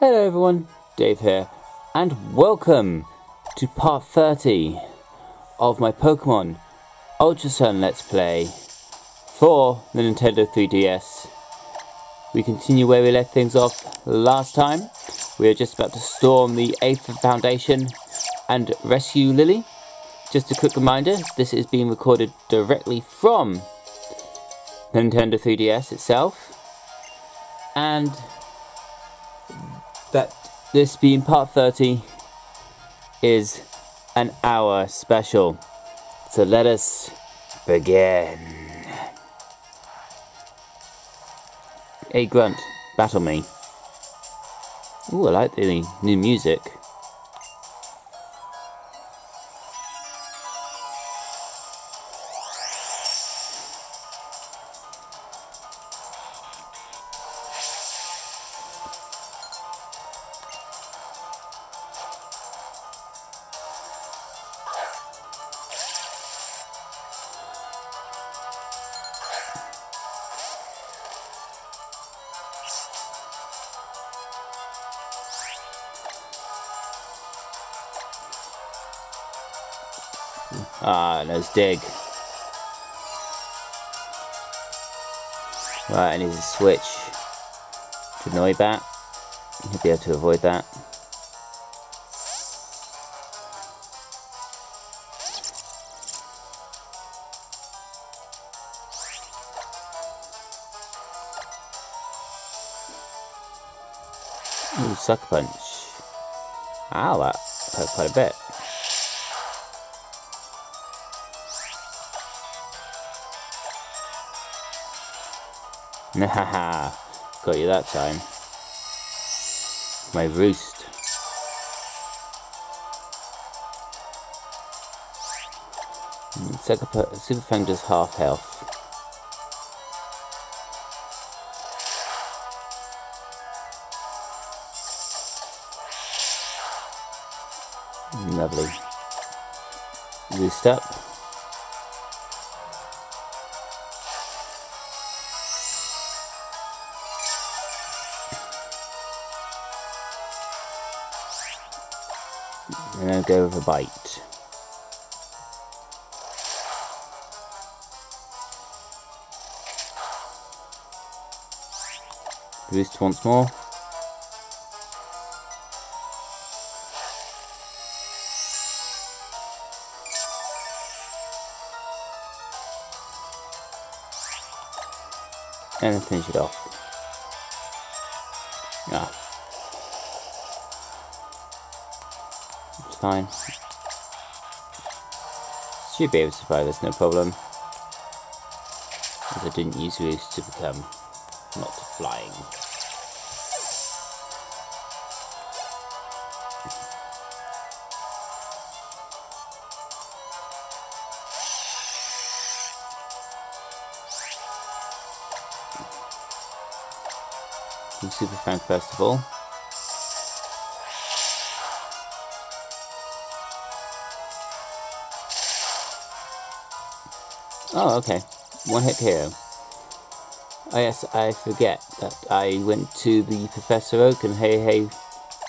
Hello everyone, Dave here, and welcome to part 30 of my Pokemon Ultra Sun Let's Play for the Nintendo 3DS. We continue where we left things off last time. We are just about to storm the Aether Foundation and rescue Lily. Just a quick reminder, this is being recorded directly from Nintendo 3DS itself. And that this being part 30 is an hour special. So let us begin. Hey Grunt, battle me. Ooh, I like the new music. Dig. Right, I need to switch to Noibat. He'll be able to avoid that. Ooh, Sucker Punch. Ow, that hurt quite a bit. Haha, got you that time. My roost. Super, Super Fang does half health. Lovely. Roost up. Go with a bite. Boost once more. And finish it off. Should be able to survive this, no problem. As I didn't use Roost to become not flying. Super Fang first of all. Oh, okay. One hit KO. Oh yes, I forget that I went to the Professor Oak and Hey Hey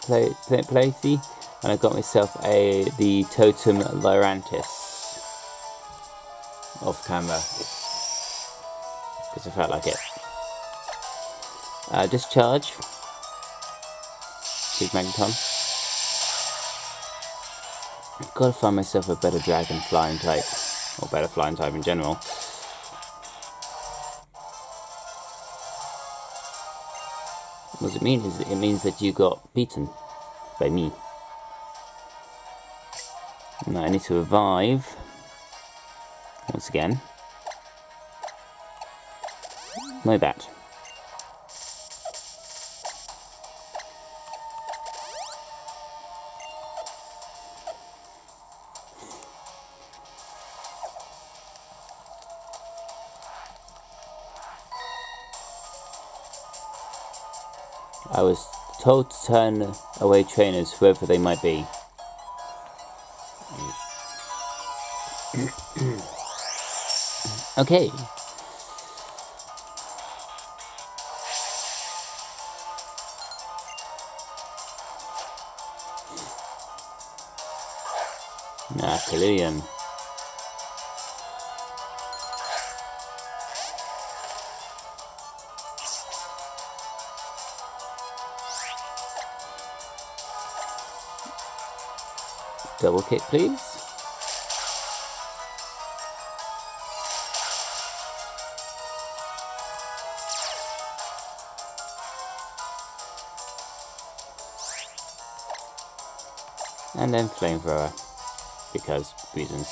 play, play, Plaything and I got myself a the Totem Lurantis off camera because I felt like it. Uh, discharge. Big Magneton. I've got to find myself a better dragon flying type or better flying type in general. What does it mean? Is it means that you got beaten by me. Now I need to revive once again. My bat. was told to turn away trainers, whoever they might be. okay. Ah, Calillion. Double kick, please. And then flamethrower, because reasons.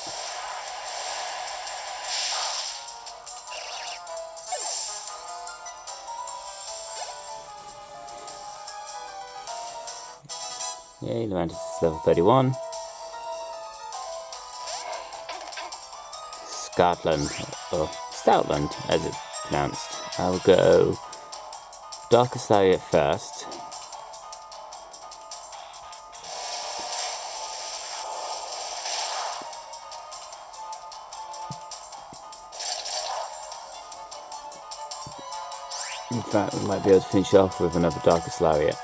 Yay, Lurantis is level 31. Scotland, or Stoutland as it's pronounced. I'll go Darkest Lariat first. In fact, we might be able to finish off with another Darkest Lariat.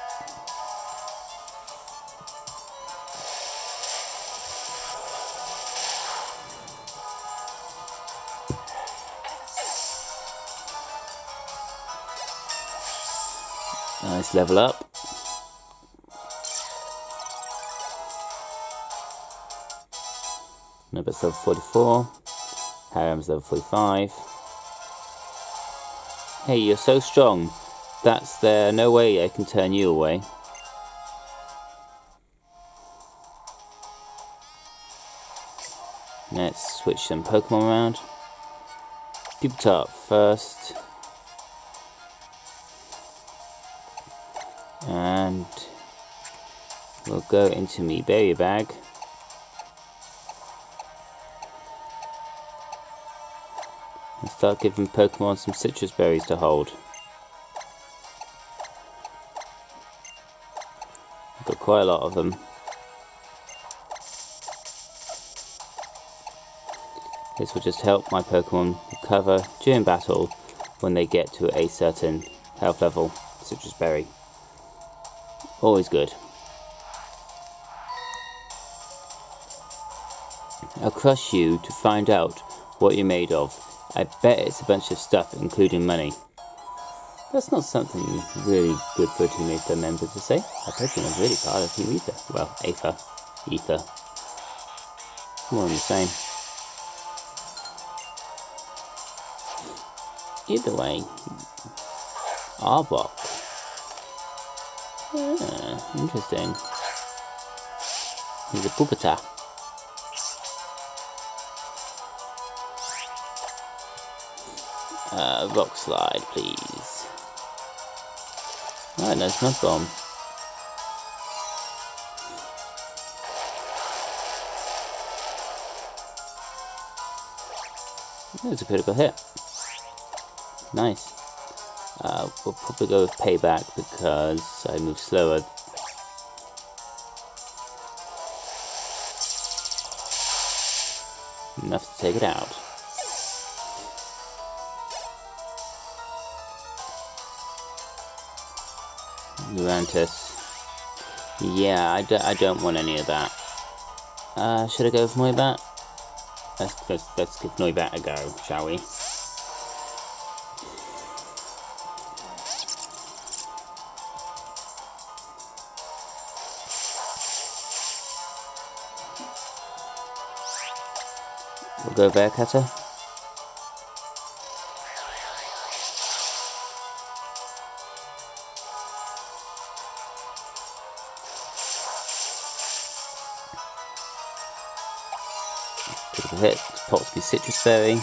Level up. Number's level 44. Harem's level 45. Hey, you're so strong. That's there. No way I can turn you away. Let's switch some Pokemon around. Pupitar first. Go into me berry bag. And start giving Pokemon some citrus berries to hold. I've got quite a lot of them. This will just help my Pokemon recover during battle when they get to a certain health level, citrus berry. Always good. I'll crush you to find out what you're made of. I bet it's a bunch of stuff, including money. That's not something really good for a Team Aether member to say. I Pokemon really part of Team Aether. Well, Aether. Ether. More than the same. Either way, Arbok. Yeah, interesting. He's a Pupitar. Uh, rock slide, please. Alright, nice mud bomb. That's a critical hit. Nice. Uh, we'll probably go with payback because I move slower. Enough to take it out. Lurantis. Yeah, I, do, I don't want any of that. Uh, should I go for Noibat? Let's, let's, let's give Noibat a go, shall we? We'll go Bear possibly Citrus Berry.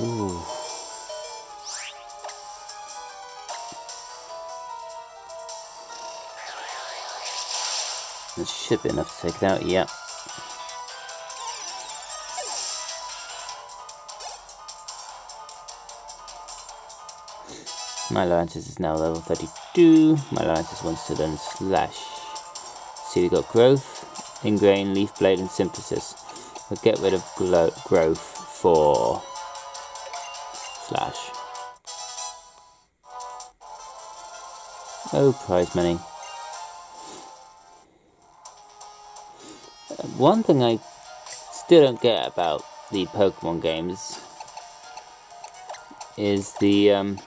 Ooh. This should be enough to take it out, yep. My Lurantis is now level 32. My Lurantis wants to learn Slash. See, we got growth. Ingrain, Leaf Blade, and Synthesis. We'll get rid of growth for Slash. Oh, prize money. One thing I still don't get about the Pokemon games is the um,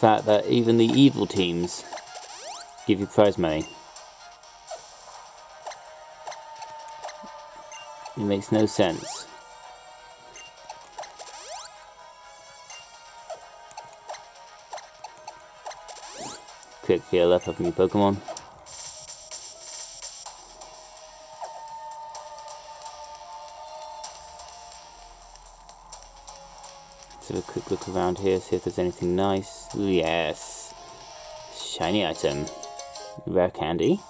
fact that even the evil teams give you prize money. It makes no sense. Quick heal up of my Pokemon. Have a quick look around here, see if there's anything nice. Yes. Shiny item. Rare candy.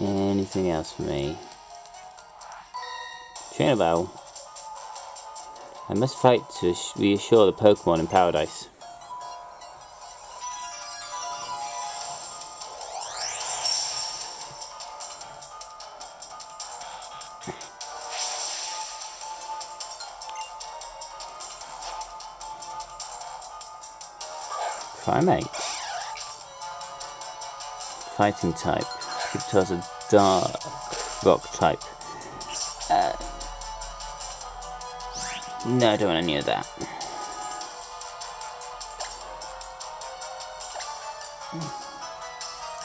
Anything else for me? Trainer Battle. I must fight to reassure the Pokemon in Paradise. Primeape. Fighting type. Crypto's a dark rock type. Uh, no, I don't want any of that.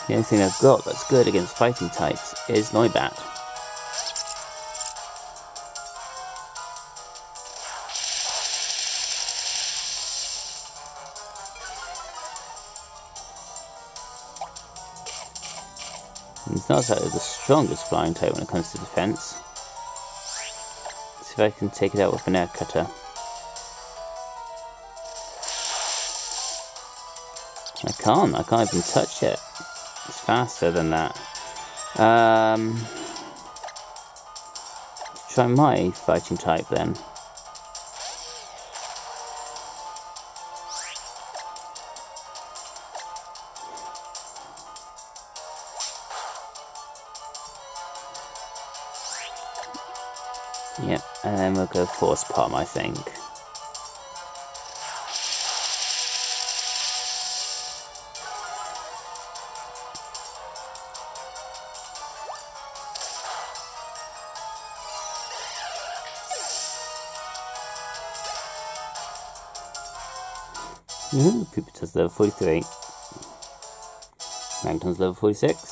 The only thing I've got that's good against fighting types is Noibat. It's not exactly the strongest flying type when it comes to defense. Let's see if I can take it out with an air cutter. I can't, I can't even touch it. It's faster than that. Um, try my fighting type then. Force Palm, I think. Mm-hmm. Ooh, Pupitar's level 43. Magneton's level 46.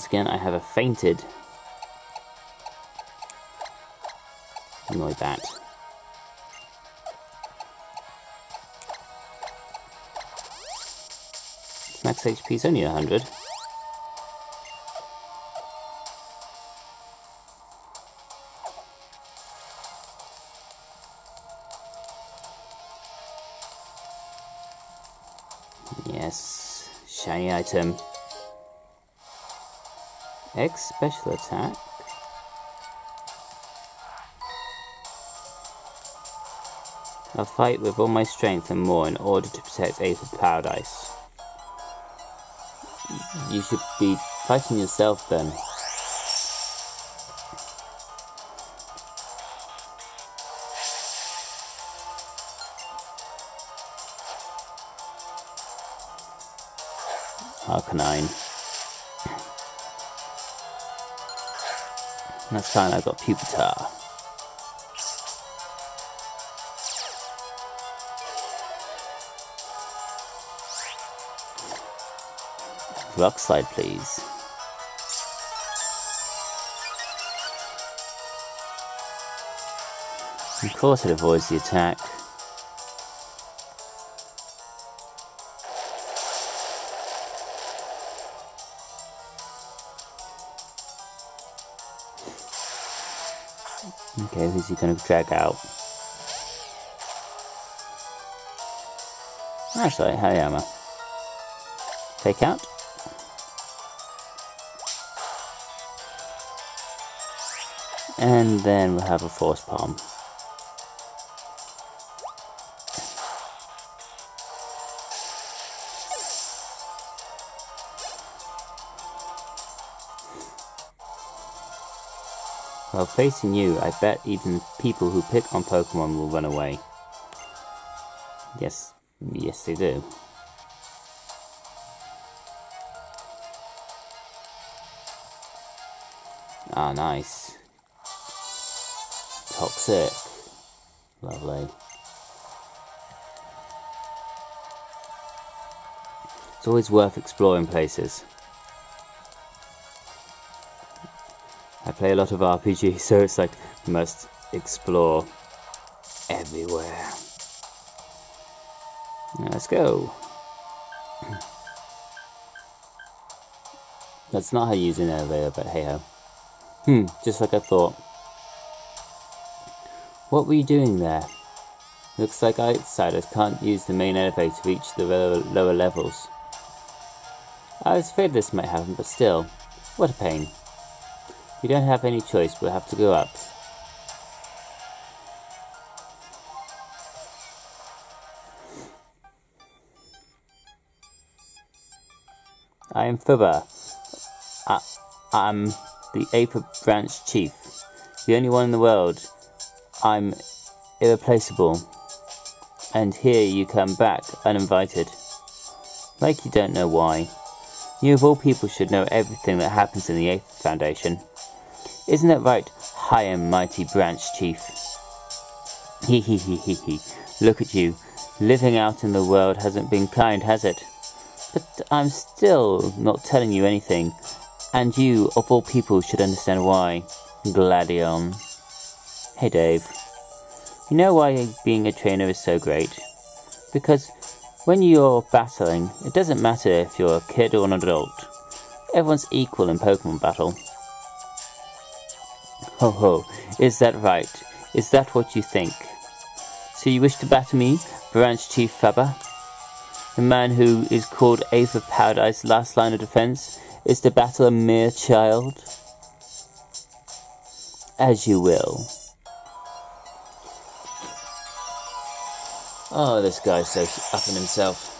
Once again, I have a fainted a Noibat. Max HP is only 100. Yes, shiny item. X special attack. I'll fight with all my strength and more in order to protect Aether Paradise. You should be fighting yourself then. Fine, I've got Pupitar. Rock slide, please. Of course it avoids the attack. Going to drag out? That's right, Hariyama. Take out. And then we'll have a force palm. Facing you, I bet even people who pick on Pokemon will run away. Yes, yes they do. Ah, nice. Toxic. Lovely. It's always worth exploring places. I play a lot of RPG, so it's like must explore everywhere. let's go. That's not how you use an elevator, but hey ho. Hmm, just like I thought. What were you doing there? Looks like outsiders can't use the main elevator to reach the lower levels. I was afraid this might happen, but still, what a pain. We don't have any choice, we'll have to go up. I am Faba. I, I'm the Aether Branch Chief. The only one in the world. I'm irreplaceable. And here you come back, uninvited. Like you don't know why. You of all people should know everything that happens in the Aether Foundation. Isn't that right, high and mighty branch chief? Hee hee hee hee hee. Look at you. Living out in the world hasn't been kind, has it? But I'm still not telling you anything, and you, of all people, should understand why. Gladion. Hey Dave. You know why being a trainer is so great? Because when you're battling, it doesn't matter if you're a kid or an adult. Everyone's equal in Pokemon battle. Ho ho, is that right? Is that what you think? So you wish to battle me, Branch Chief Faba? The man who is called Aether Paradise's last line of defense is to battle a mere child? As you will. Oh, this guy's so up in himself.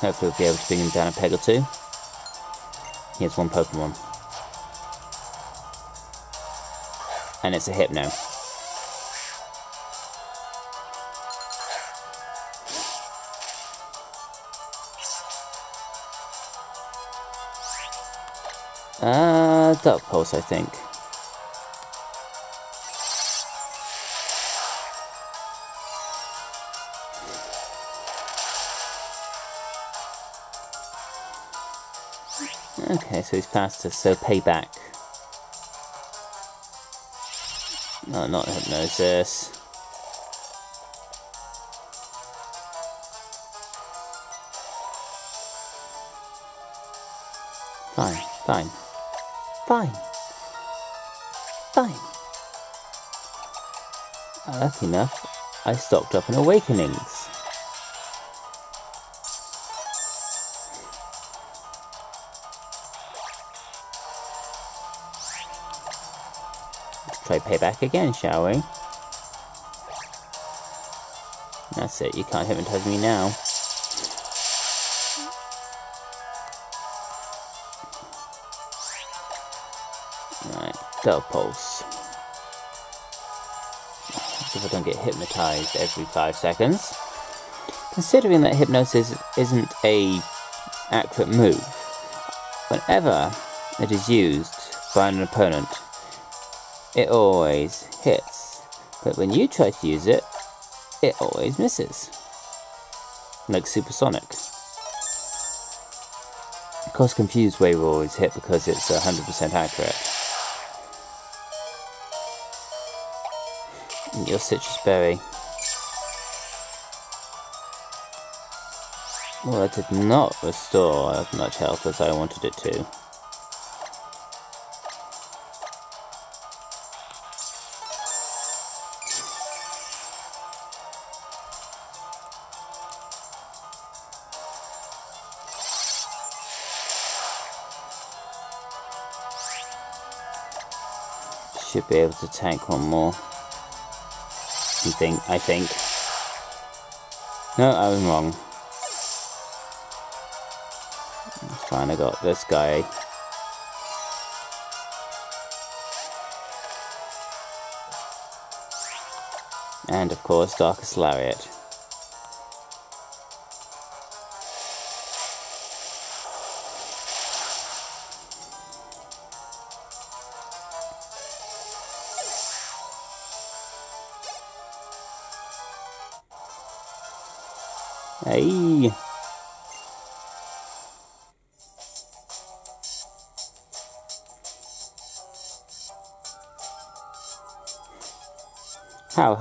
Hopefully we'll be able to bring him down a peg or two. He has one Pokemon. And it's a hypno. Uh, Dark Pulse, I think. Okay, so he's passed us, so payback. No, not hypnosis. Fine, fine, fine, fine. Lucky enough, I stocked up on awakenings. Try payback again, shall we? That's it, you can't hypnotize me now. Right, Bell Pulse. See if I don't get hypnotized every five seconds. Considering that hypnosis isn't a accurate move, whenever it is used by an opponent, it always hits. But when you try to use it, it always misses. Like supersonic. Of course, confused wave will always hit because it's 100% accurate. your citrus berry. Well, that did not restore as much health as I wanted it to. Be able to tank one more. I think? I think. No, I was wrong. Fine, I got this guy. And of course, Darkest Lariat.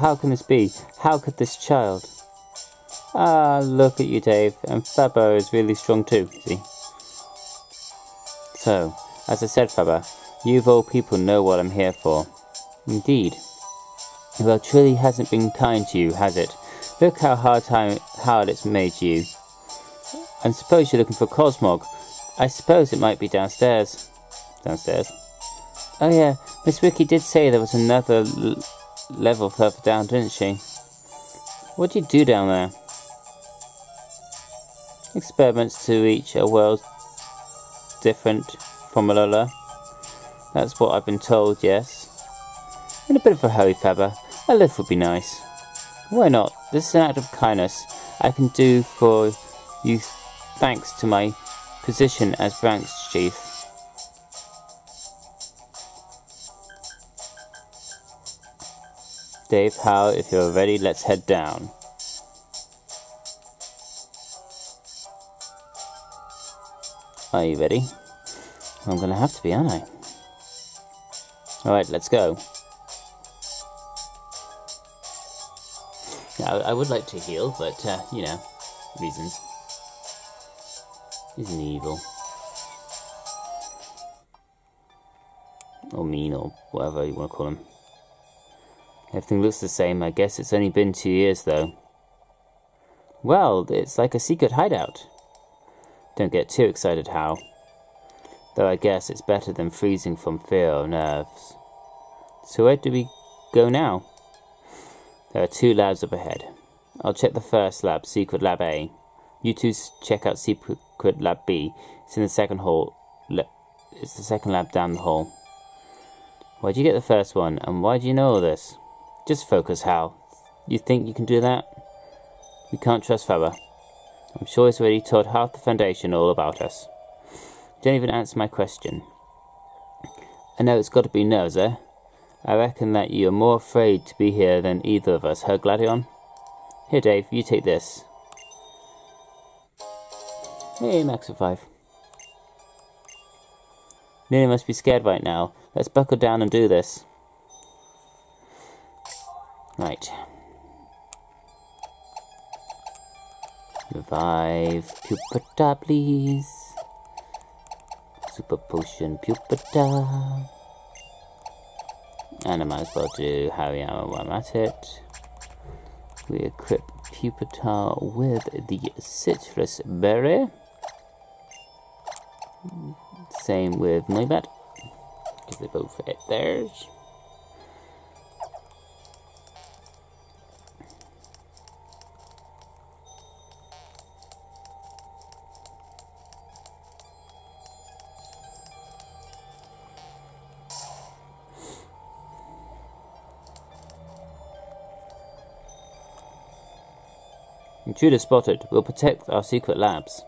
How? Can this be? How could this child? Ah, look at you, Dave. And Faba is really strong too, see? So, as I said, Faba, you of all people know what I'm here for. Indeed. Well, truly hasn't been kind to you, has it? Look how hard time hard it's made you. And suppose you're looking for Cosmog. I suppose it might be downstairs. Downstairs. Oh yeah, Miss Wicke did say there was another level further down, didn't she? What do you do down there? Experiments to each a world different from Alola. That's what I've been told, yes. In a bit of a hurry, Faba. A lift would be nice. Why not? This is an act of kindness I can do for you thanks to my position as branch chief. Dave Hau, if you're ready, let's head down. Are you ready? I'm gonna have to be, aren't I? Alright, let's go. I, I would like to heal, but, uh, you know, reasons. Isn't evil. Or mean, or whatever you want to call him. Everything looks the same. I guess it's only been two years, though. Well, it's like a secret hideout. Don't get too excited, Hau. Though I guess it's better than freezing from fear or nerves. So where do we go now? There are two labs up ahead. I'll check the first lab, Secret Lab A. You two check out Secret Lab B. It's in the second hall. It's the second lab down the hall. Why'd you get the first one, and why do you know all this? Just focus, Hau. You think you can do that? We can't trust Faba. I'm sure he's already told half the Foundation all about us. Don't even answer my question. I know it's got to be nerves, eh? I reckon that you're more afraid to be here than either of us, huh, Gladion? Here, Dave, you take this. Hey, Max of 5. Lily must be scared right now. Let's buckle down and do this. Right. Revive Pupitar, please. Super Potion Pupitar. And I might as well do Hariyama while I'm at it. We equip Pupitar with the Citrus Berry. Same with Noibat, because they both hit theirs. Intruder spotted. We'll protect our secret labs.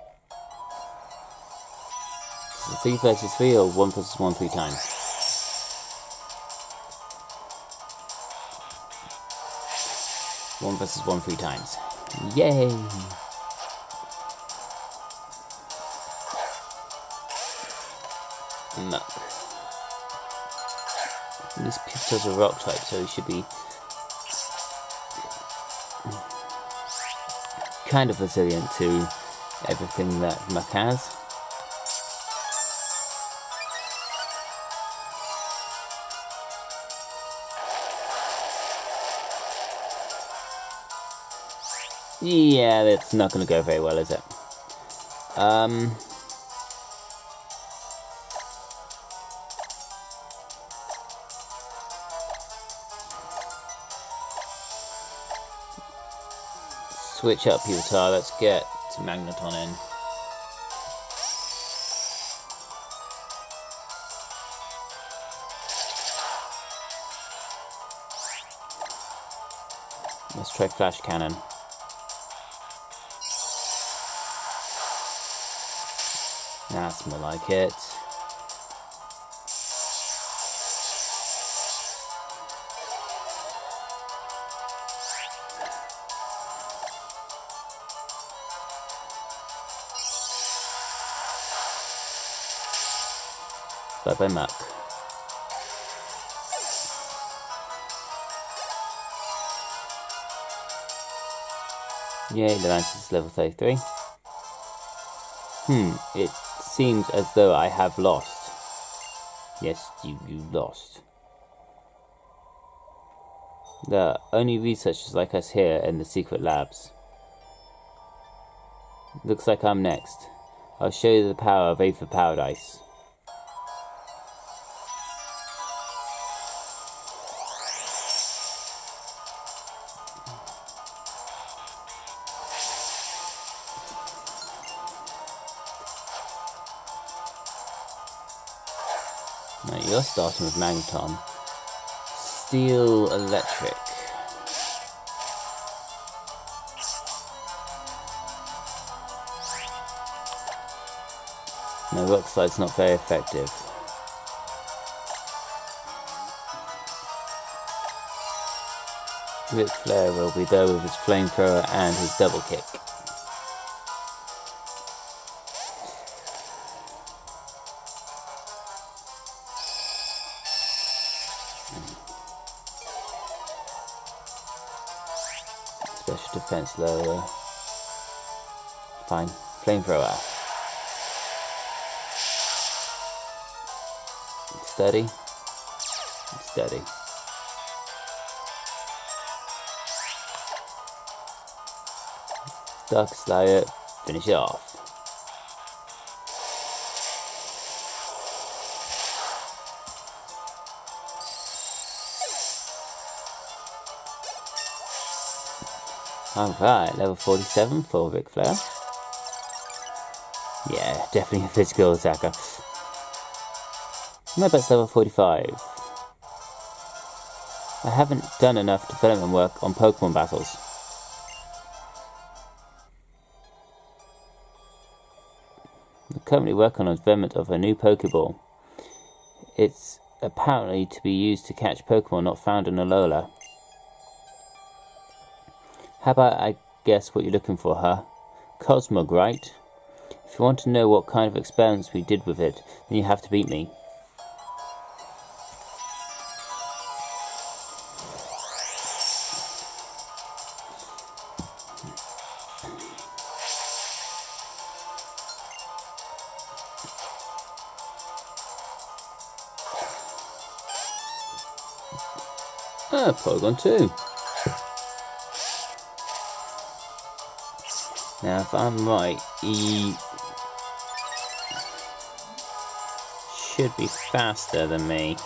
3 versus 3 or 1 versus 1 3 times? One versus one three times. Yay! Muk. This Pupitar's a rock type, so he should be kind of resilient to everything that Muk has. Yeah, that's not going to go very well, is it? Um... switch up your Pupitar. Let's get to Magneton in. Let's try Flash Cannon. That's more like it. Bye Muk. Yay, Lurantis is level 33. Hmm, it seems as though I have lost. Yes, you, you lost. There are only researchers like us here in the secret labs. Looks like I'm next. I'll show you the power of Aether Paradise. Starting with Magneton. Steel Electric. No, Rock Slide's not very effective. Ric Flair will be there with his flamethrower and his double kick. Special defense lower. Fine. Flamethrower. Steady. Steady. Dark Slayer. Finish it off. Alright, level 47 for Ric Flair. Yeah, definitely a physical attacker. My best level 45. I haven't done enough development work on Pokemon battles. I'm currently working on development of a new Pokeball. It's apparently to be used to catch Pokemon not found in Alola. How about I guess what you're looking for, huh? Cosmog, right? If you want to know what kind of experiments we did with it, then you have to beat me. Ah, Porygon 2. If I'm right, he should be faster than me.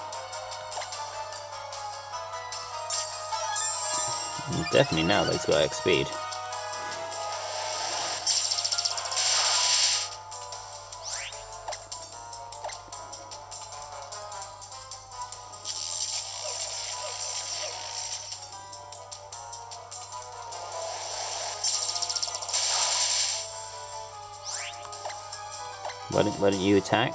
Definitely now that he's got X speed. You attack?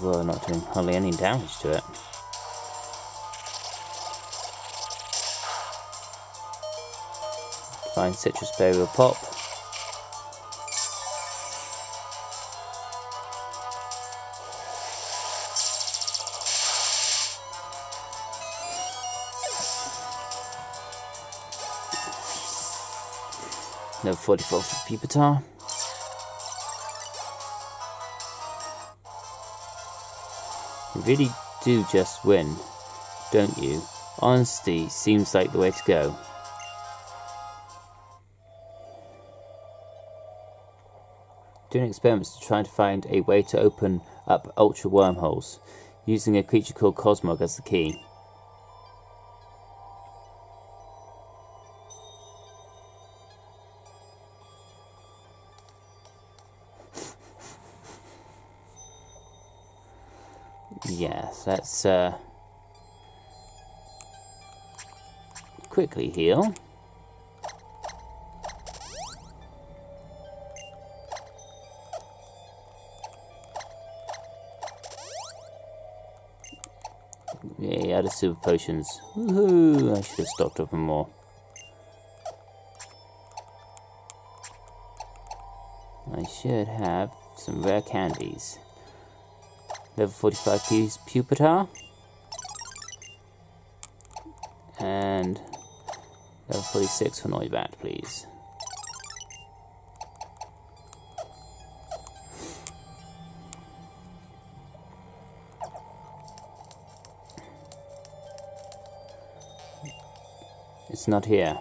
Well, not doing hardly any damage to it. Find Citrus berry will pop. No 44 for Pupitar. You really do just win, don't you? Honesty seems like the way to go. doing experiments to try to find a way to open up ultra wormholes, using a creature called Cosmog as the key. Let's uh, quickly heal. Yeah, out of super potions. Woohoo! I should have stocked up more. I should have some rare candies. Level 45 piece Pupitar. And level 46 for Noibat, please. It's not here.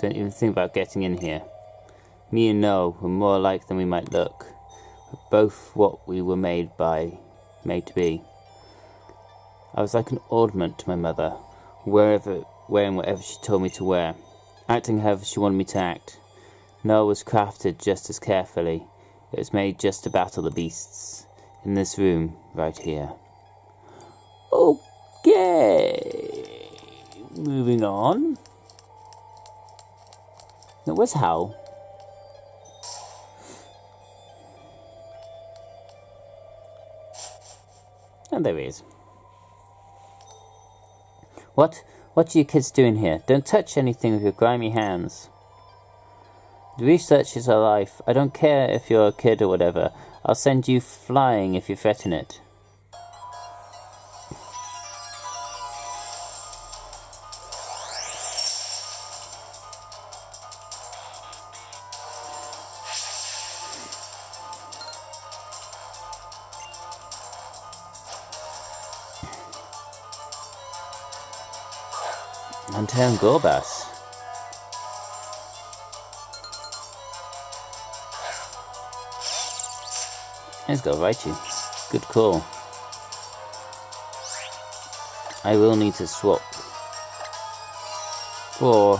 Don't even think about getting in here. Me and Null were more alike than we might look. We're both what we were made by, made to be. I was like an ornament to my mother, wherever, wearing whatever she told me to wear, acting however she wanted me to act. Null was crafted just as carefully. It was made just to battle the beasts. In this room, right here. Okay. Moving on. Now, where's Hau? And there he is. What? What are you kids doing here? Don't touch anything with your grimy hands. The research is our life. I don't care if you're a kid or whatever. I'll send you flying if you threaten it. Anton Gorbas. He's got Raichu. Good call. I will need to swap for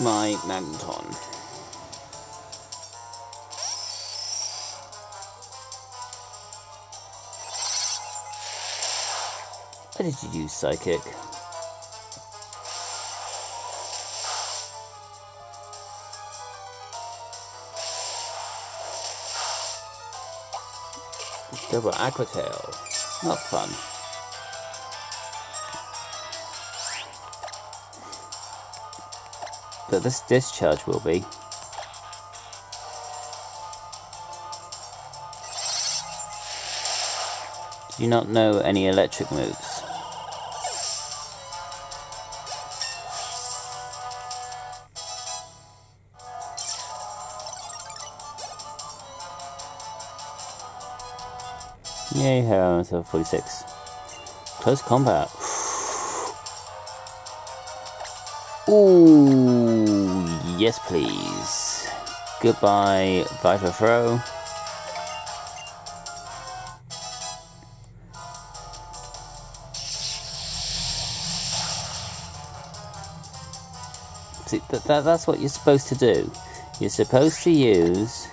my Magneton. Did you use Psychic? Double Aqua Tail. Not fun. But this discharge will be. Do you not know any electric moves? Yay, Hero 46. Close combat. Ooh, yes please. Goodbye, Vital Throw. See, that, that's what you're supposed to do. You're supposed to use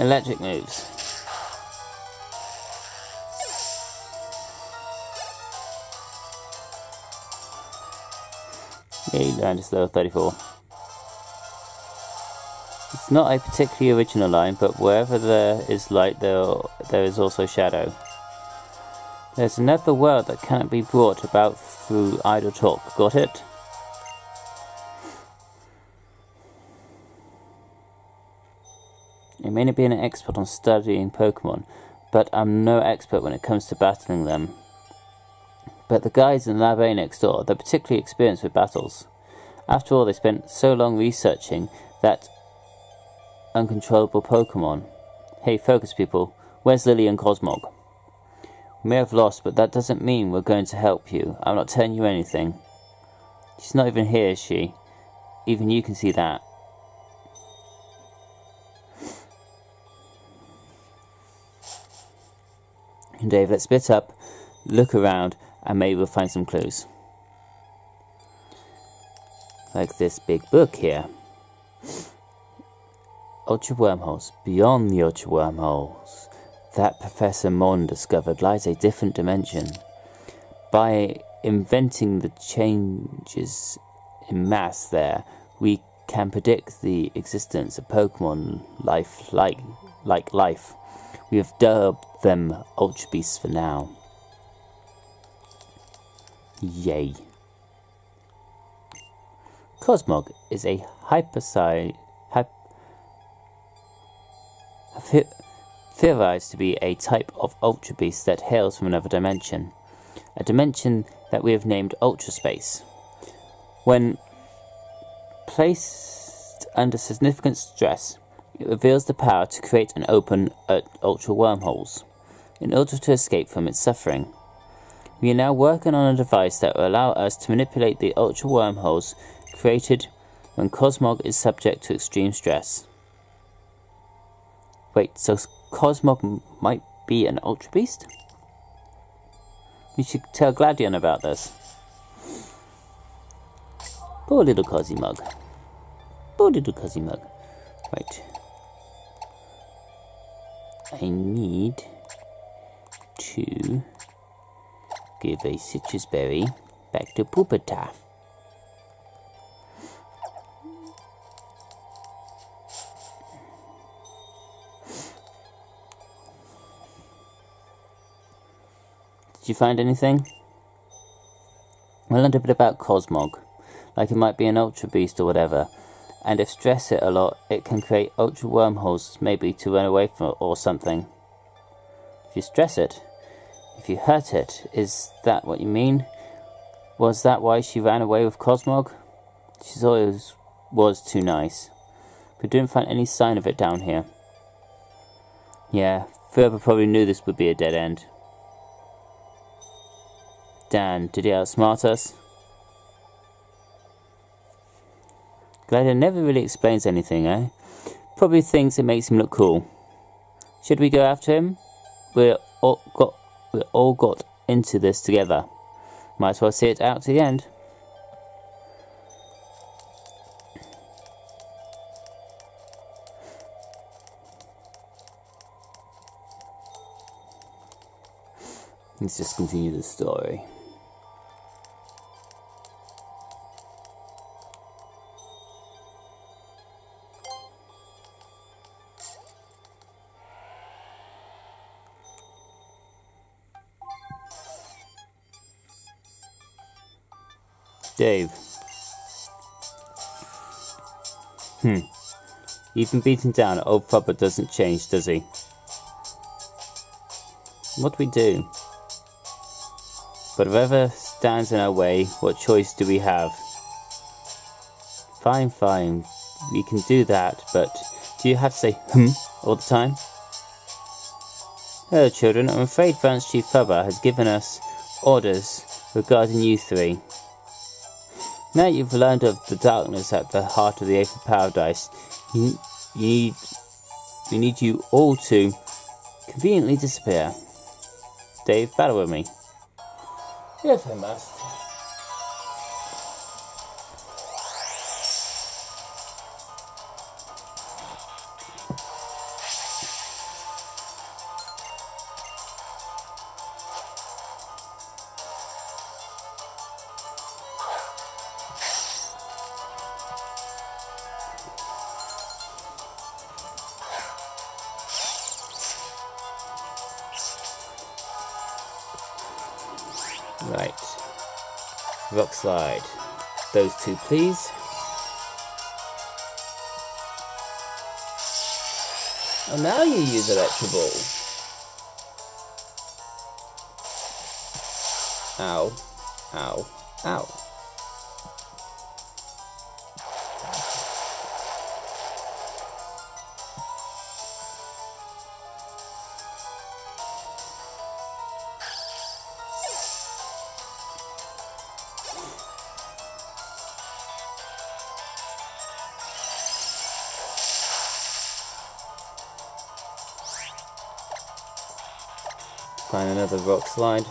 electric moves. Yeah, down to level 34. It's not a particularly original line, but wherever there is light, there, there is also shadow. There's another world that cannot be brought about through idle talk. Got it? May not be an expert on studying Pokemon, but I'm no expert when it comes to battling them. But the guys in the Lab A next door, they're particularly experienced with battles. After all, they spent so long researching that uncontrollable Pokemon. Hey, focus people, where's Lillie and Cosmog? We may have lost, but that doesn't mean we're going to help you. I'm not telling you anything. She's not even here, is she? Even you can see that. Dave, let's split up, look around, and maybe we'll find some clues. Like this big book here. Ultra wormholes. Beyond the ultra wormholes that Professor Mohn discovered lies a different dimension. By inventing the changes in mass there, we can predict the existence of Pokemon life like like life. We have dubbed them Ultra Beasts for now. Yay. Cosmog is a hypersized theorized to be a type of Ultra Beast that hails from another dimension, a dimension that we have named Ultra Space. When placed under significant stress, it reveals the power to create and open uh, ultra wormholes in order to escape from its suffering. We are now working on a device that will allow us to manipulate the ultra wormholes created when Cosmog is subject to extreme stress. Wait, so Cosmog might be an Ultra Beast? We should tell Gladion about this. Poor little Cosmog. Poor little Cosmog. Right. I need to give a citrus berry back to Pupitar. Did you find anything? I learned a bit about Cosmog, like it might be an Ultra Beast or whatever, and if stress it a lot, it can create Ultra Wormholes, maybe to run away from or something. If you stress it, if you hurt it, is that what you mean? Was that why she ran away with Cosmog? She always was too nice. We didn't find any sign of it down here. Yeah, Faba probably knew this would be a dead end. Dan, did he outsmart us? Gladion never really explains anything, eh? Probably thinks it makes him look cool. Should we go after him? We're all got we all got into this together. Might as well see it out to the end. Let's just continue the story. Dave. Hmm. Even beaten down, old Papa doesn't change, does he? What do we do? But whatever stands in our way, what choice do we have? Fine, fine, we can do that, but do you have to say hmm all the time? Hello children, I'm afraid Branch Chief Faba has given us orders regarding you three. Now you've learned of the darkness at the heart of the Aether Paradise, you, you need, we need you all to conveniently disappear. Dave, battle with me. Yes, I must. Two, please. Oh, now you use Electro Ball. Ow. Ow. Ow. Another rock slide.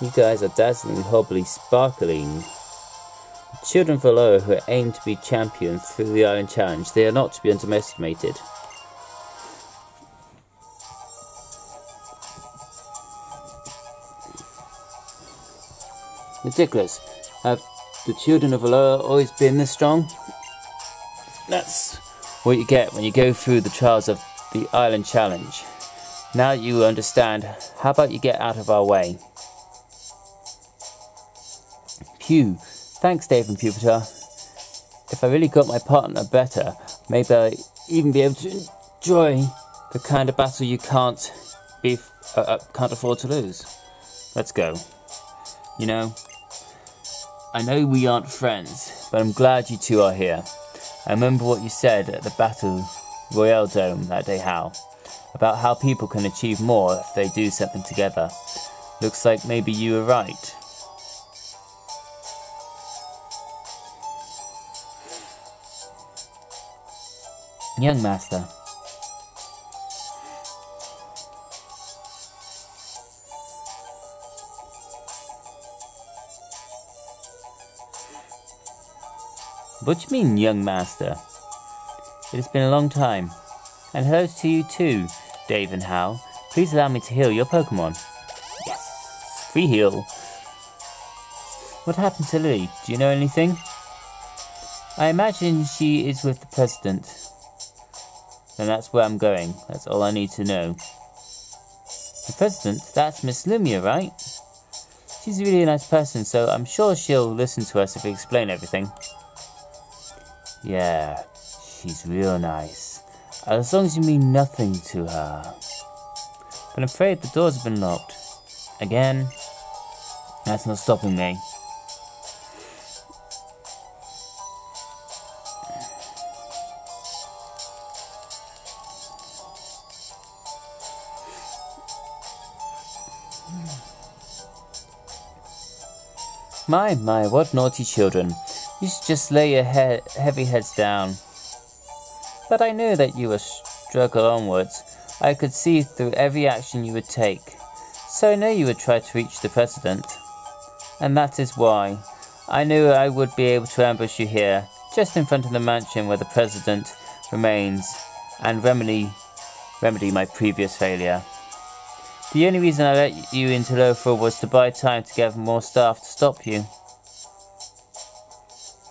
You guys are dazzling, hobbly, sparkling. Children of who aim to be champions through the Island Challenge, they are not to be underestimated. Ridiculous. Have the children of Alola always been this strong? That's what you get when you go through the trials of the Island Challenge. Now you understand, how about you get out of our way? Pew. Thanks, Dave and Pupitar. If I really got my partner better, maybe I'd even be able to enjoy the kind of battle you can't be uh, uh, can't afford to lose. Let's go. You know, I know we aren't friends, but I'm glad you two are here. I remember what you said at the Battle Royale Dome that day, Hau, about how people can achieve more if they do something together. Looks like maybe you were right. Young Master. What do you mean, young master? It has been a long time. And hello to you too, Dave and Hau. Please allow me to heal your Pokemon. Yes! Free heal. What happened to Lillie? Do you know anything? I imagine she is with the President. Then that's where I'm going. That's all I need to know. The President? That's Miss Lumia, right? She's a really nice person, so I'm sure she'll listen to us if we explain everything. Yeah, she's real nice. As long as you mean nothing to her. But I'm afraid the door's been locked. Again, that's not stopping me. My, my, what naughty children. You should just lay your he heavy heads down. But I knew that you would struggle onwards. I could see through every action you would take. So I knew you would try to reach the President. And that is why. I knew I would be able to ambush you here, just in front of the mansion where the President remains, and remedy, remedy my previous failure. The only reason I let you into Lothal was to buy time to gather more staff to stop you.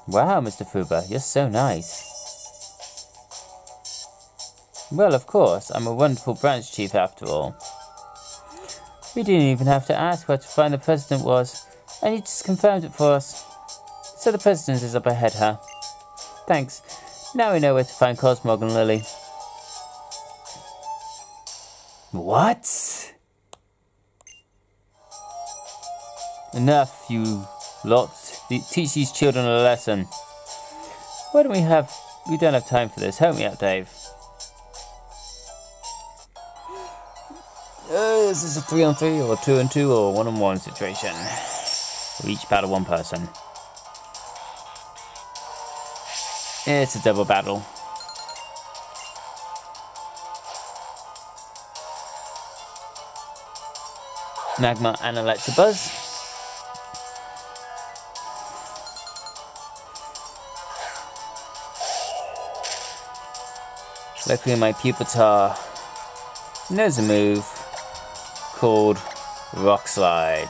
Wow, Mr. Faba, you're so nice. Well, of course, I'm a wonderful branch chief after all. We didn't even have to ask where to find the president was, and you just confirmed it for us. So the president is up ahead, huh? Thanks. Now we know where to find Cosmog and Lillie. What? Enough, you lot. Teach these children a lesson. Why don't we have... We don't have time for this. Help me out, Dave. Uh, is this a 3 on 3 or 2 on 2 or 1 on 1 situation? We each battle one person. It's a double battle. Magmar and Electabuzz. Luckily my Pupitar knows a move called Rock Slide.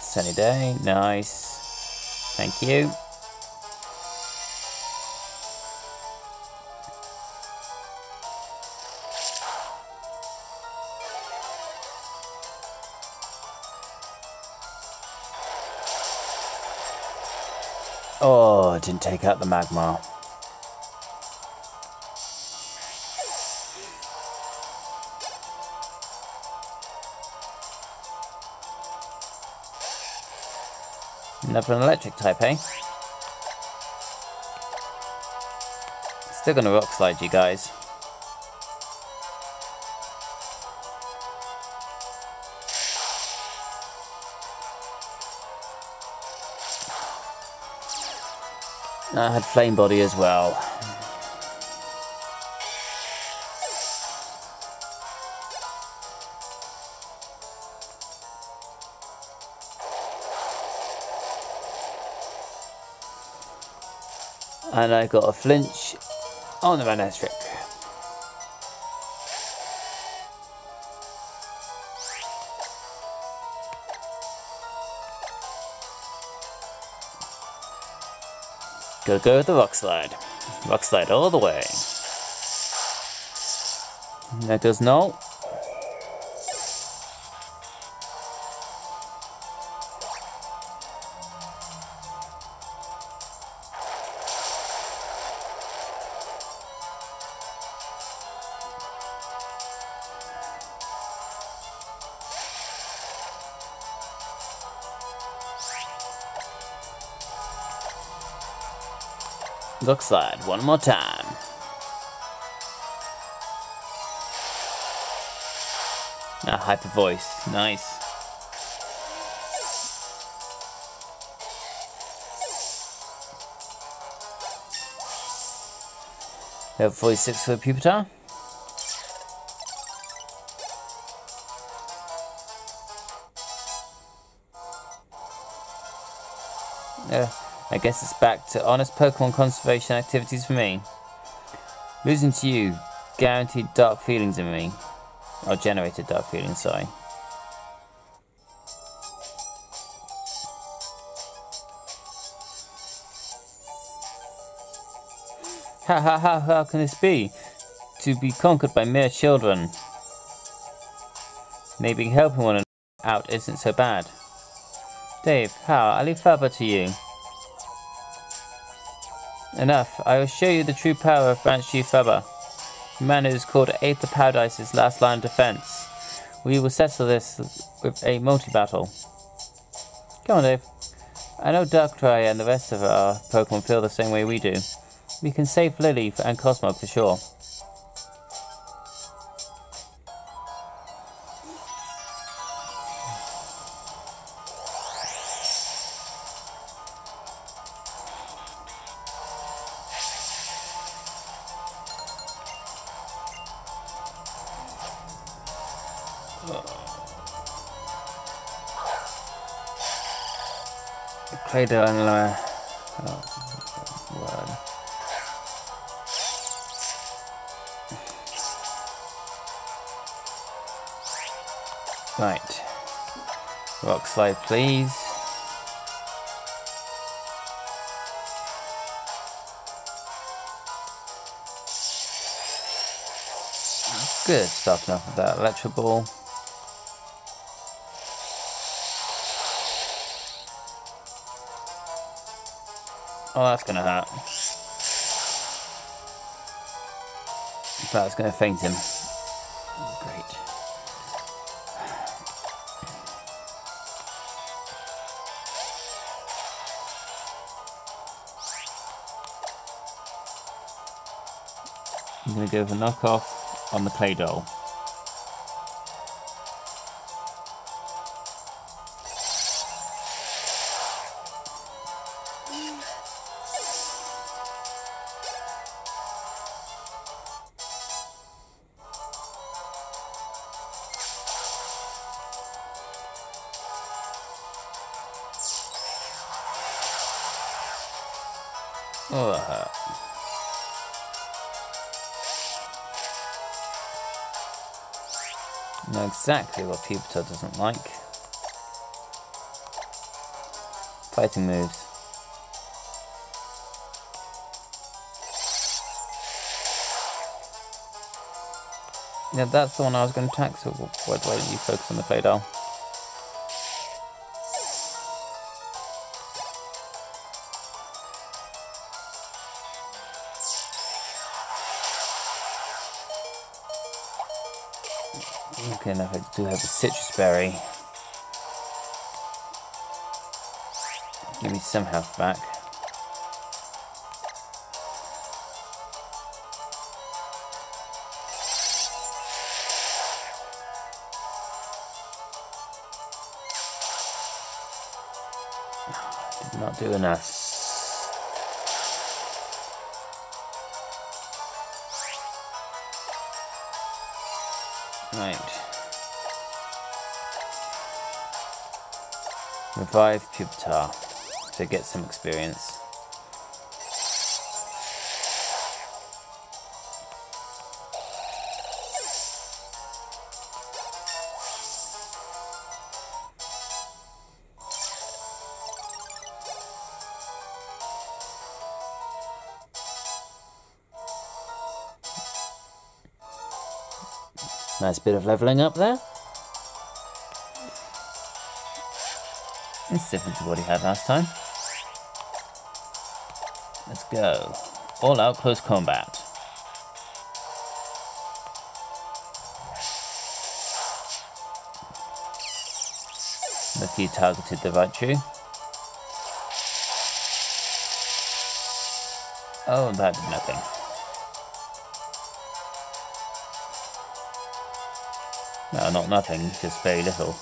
Sunny day, nice. Thank you. It didn't take out the Magmar. Another electric type, eh? Still gonna rock slide you guys. I had flame body as well. And I got a flinch on the Manectric. Gotta go with the rock slide. Rock slide all the way. That does no. Rock slide one more time. Ah, hyper voice. Nice. We have 46 for Pupitar. Guess it's back to honest Pokemon conservation activities for me. Losing to you guaranteed dark feelings in me. Or generated dark feelings, sorry. How, Hau, how, how can this be? To be conquered by mere children. Maybe helping one another out isn't so bad. Dave, how? I leave Faba to you. Enough. I will show you the true power of Branch Chief Faba. The man who is called Aether Paradise's last line of defense. We will settle this with a multi-battle. Come on, Dave. I know Darkrai and the rest of our Pokemon feel the same way we do. We can save Lillie and Cosmo for sure. Play-Doh and uh, oh, word. Right. Rock slide, please. Good, stuff off with that electro ball. Oh, that's gonna hurt. That's gonna faint him. Great. I'm gonna go for knockoff on the Claydol. Oh, exactly what Pupitar doesn't like. Fighting moves. Yeah, that's the one I was going to attack, so why don't you focus on the Claydol? Do have a citrus berry. Give me some health back. Did not do enough. Revive Pupitar to get some experience. Nice bit of leveling up there. It's different to what he had last time. Let's go. All out close combat. Lucky you targeted the Raichu. Oh, that did nothing. No, not nothing, just very little.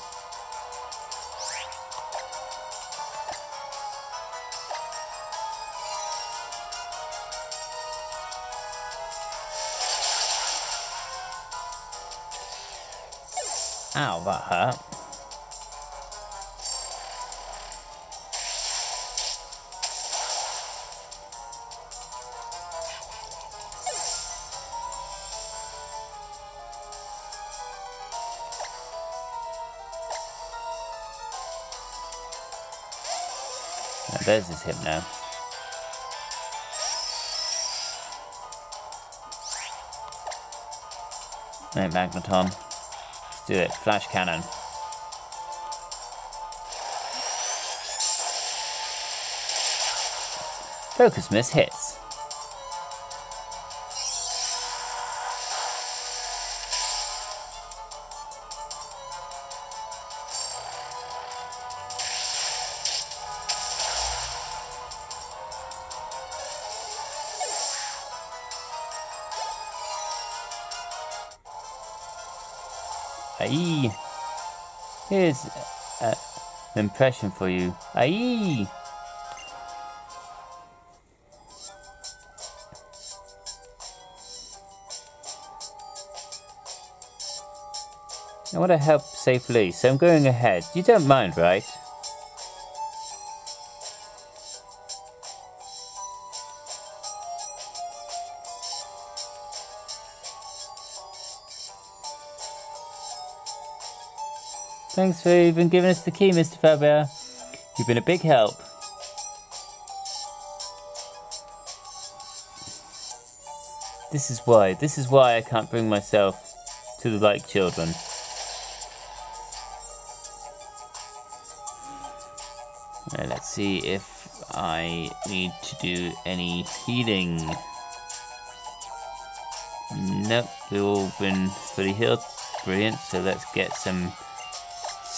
There's his now. Right, Magneton. Let's do it. Flash cannon. Focus miss hits. Impression for you. Aye. I want to help safely, so I'm going ahead. You don't mind, right? Thanks for even giving us the key, Mr. Faba. You've been a big help. This is why. This is why I can't bring myself to the like children. Right, let's see if I need to do any healing. Nope, they've all been fully healed. Brilliant. So let's get some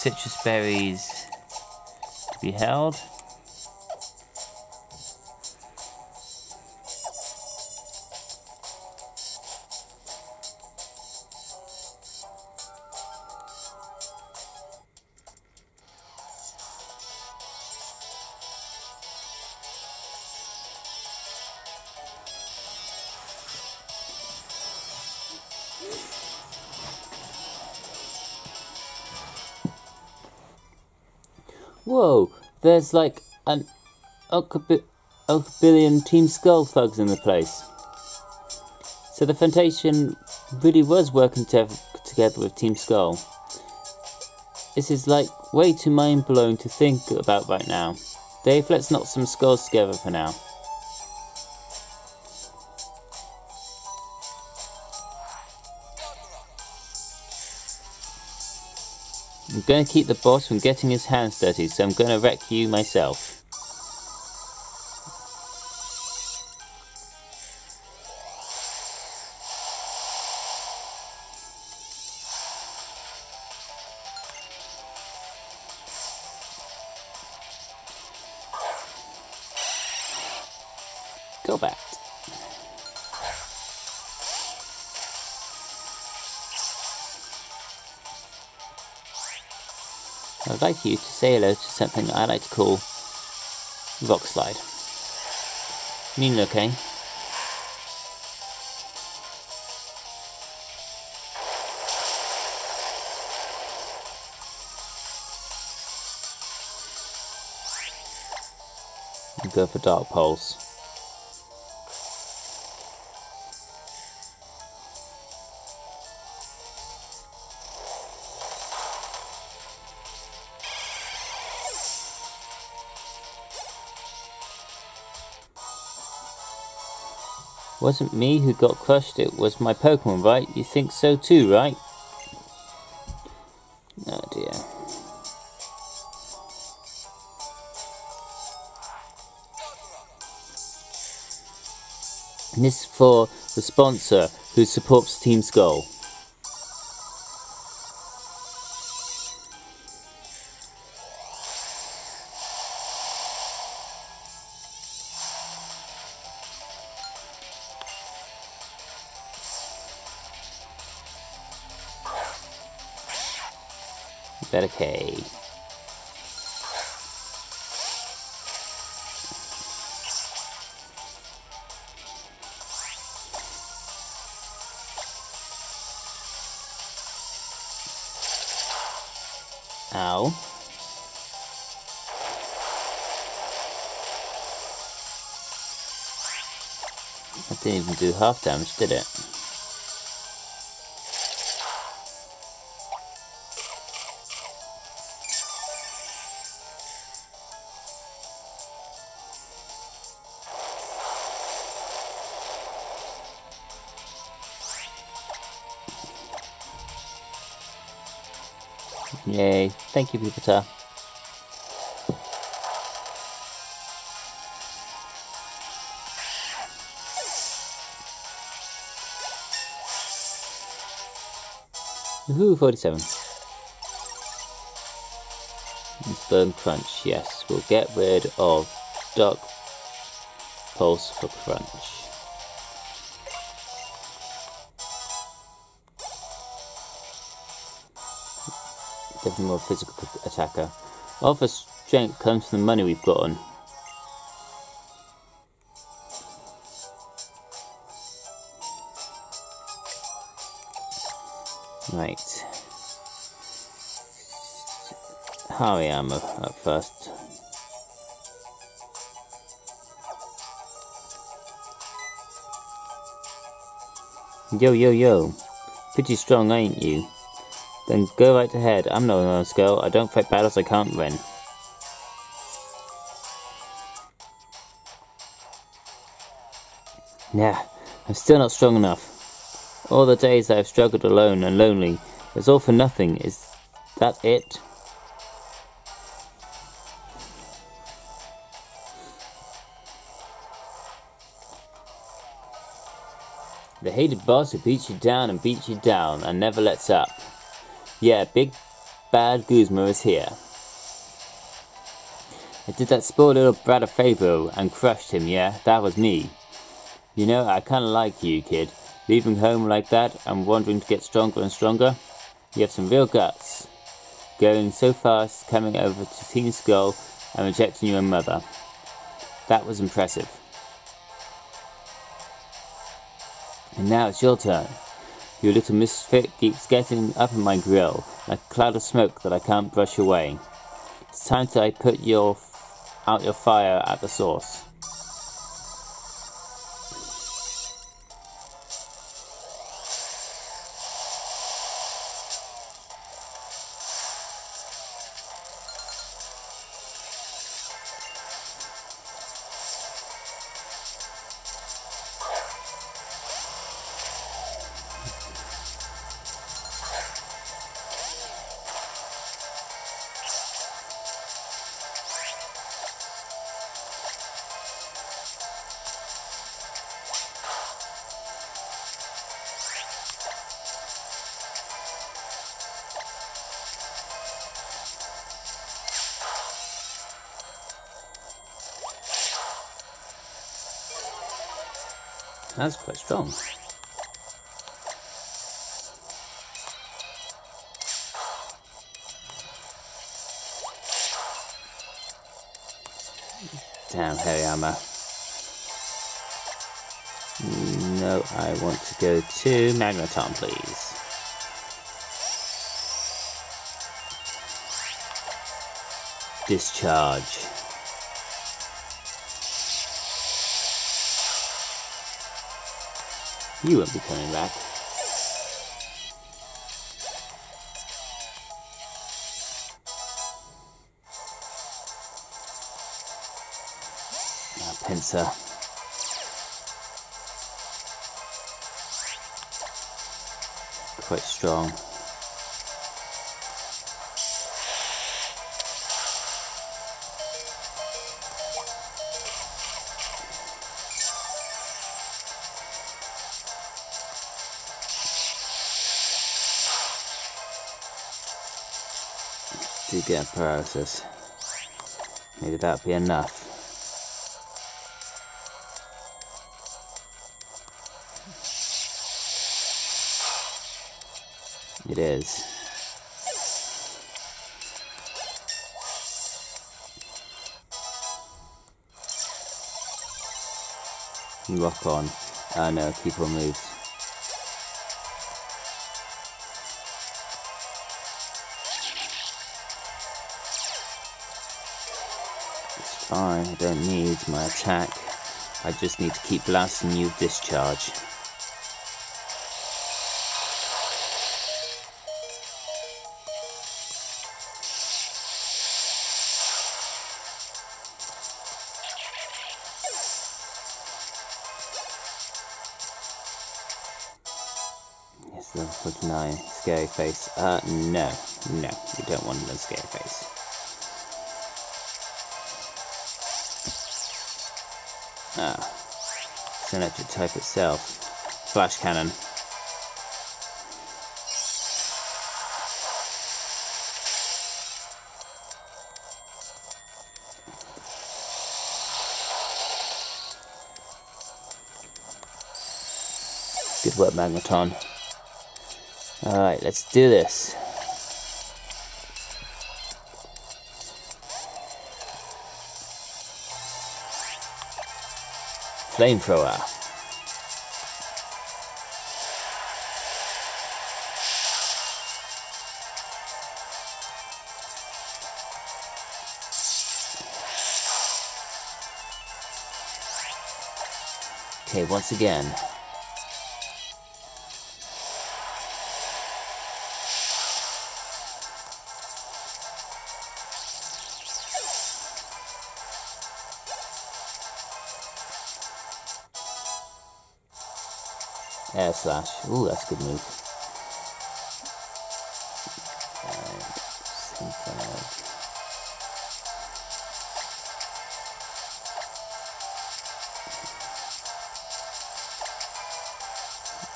citrus berries to be held. Whoa, there's like an Okabi- billion Team Skull thugs in the place. So the Foundation really was working to- together with Team Skull. This is like way too mind blowing to think about right now. Dave, let's knock some skulls together for now. I'm going to keep the boss from getting his hands dirty, so I'm going to wreck you myself. Say hello to something I like to call Rock Slide. Mean okay? Eh? Go for Dark Pulse. Wasn't me who got crushed, it was my Pokemon, right? You think so too, right? Oh dear. This is for the sponsor who supports Team Skull. That didn't even do half damage, did it? Yay. Thank you, Pipita. Woohoo, 47. Stone Crunch, yes. We'll get rid of Dark Pulse for Crunch. Definitely more physical attacker. All our strength comes from the money we've gotten. Harry Armor up first. Yo, yo, yo. Pretty strong, ain't you? Then go right ahead. I'm no honest girl. I don't fight battles I can't win. Nah, I'm still not strong enough. All the days I've struggled alone and lonely, it's all for nothing. Is that it? The hated boss who beats you down and beats you down and never lets up. Yeah, big bad Guzma is here. I did that spoiled little brat a favor and crushed him, yeah? That was me. You know, I kinda like you, kid. Leaving home like that and wanting to get stronger and stronger. You have some real guts. Going so fast, coming over to Team Skull and rejecting your mother. That was impressive. And now it's your turn. Your little misfit keeps getting up in my grill, like a cloud of smoke that I can't brush away. It's time to I put your out your fire at the source. That's quite strong. Damn, Hariyama. No, I want to go to Magneton, please. Discharge. You won't be coming back. Ah, Pinsir. Quite strong. Get paralysis. Maybe that'll be enough. It is. Rock on. Oh no, keep on moves. Fine, I don't need my attack. I just need to keep blasting you discharge. Yes, level 49. Scary face. Uh, no. No, you don't want a scary face. Ah. It's an electric type itself. Flash cannon. Good work, Magneton. Alright, let's do this. Flamethrower. Okay, once again. Slash. Ooh, that's a good move.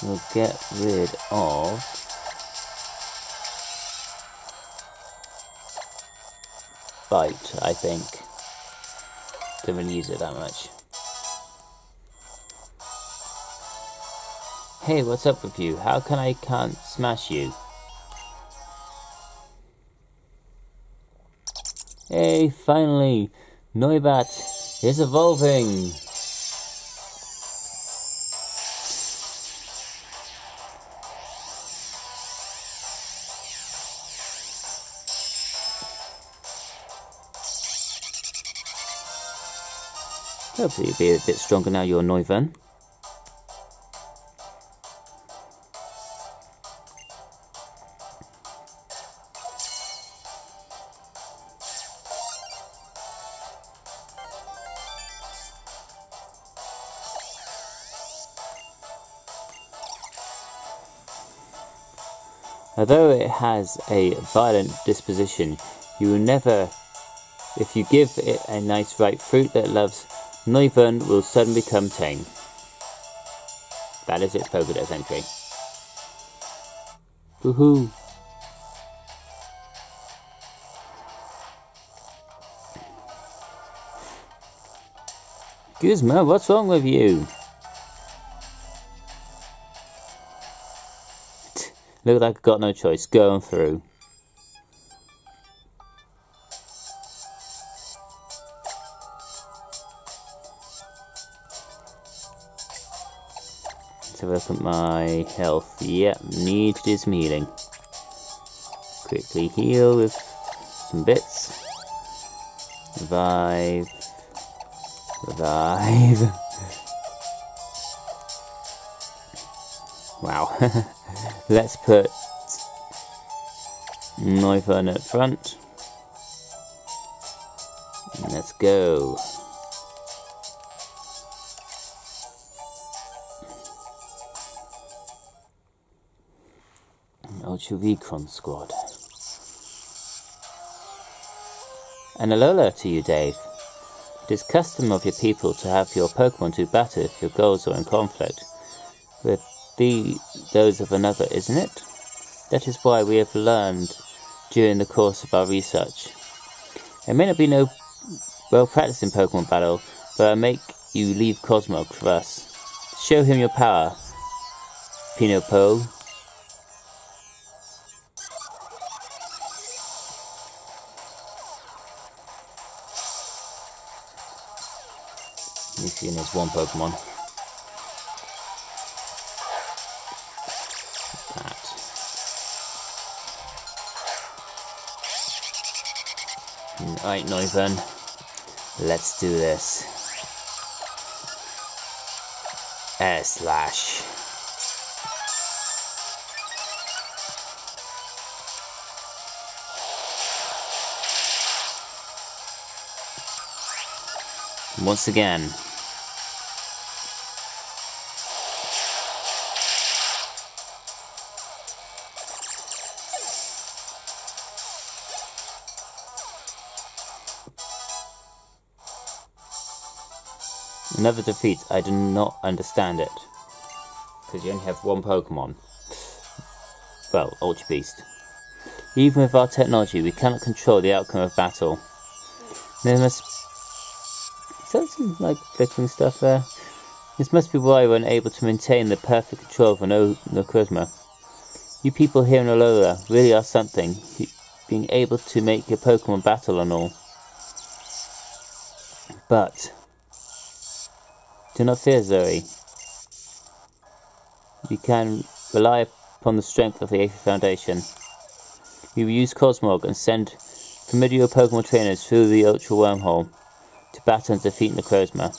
We'll get rid of bite, I think. Don't really use it that much. Hey, what's up with you? How can I can't smash you? Hey, finally! Noibat is evolving! Hopefully you'll be a bit stronger now you're Noivern. Although it has a violent disposition, you will never, if you give it a nice ripe fruit that loves, Noivern will suddenly become tame. That is its Pokedex entry. Woohoo! Guzma, what's wrong with you? Look like I've got no choice. Going through. Let's have a look at my health. Yep, needed some healing. Quickly heal with some bits. Revive. Revive. wow. Let's put Noivern at front. Let's go. Ultra Recon Squad. And Alola to you, Dave. It is custom of your people to have your Pokemon do battle if your goals are in conflict the those of another, isn't it? That is why we have learned during the course of our research. It may not be no well practiced in Pokemon battle, but I make you leave Cosmog for us. Show him your power, Poipole. If he has one Pokemon. Right, Noivern. Let's do this. Air slash. Once again. Another defeat, I do not understand it. Because you only have one Pokemon. Well, Ultra Beast. Even with our technology, we cannot control the outcome of battle. There must... Is that some, like, flickering stuff there? This must be why we're unable to maintain the perfect control of an Necrozma. You people here in Alola really are something, being able to make your Pokemon battle and all. But, do not fear, Zoe. You can rely upon the strength of the Aether Foundation. We will use Cosmog and send familiar Pokemon trainers through the Ultra Wormhole to battle and defeat Necrozma.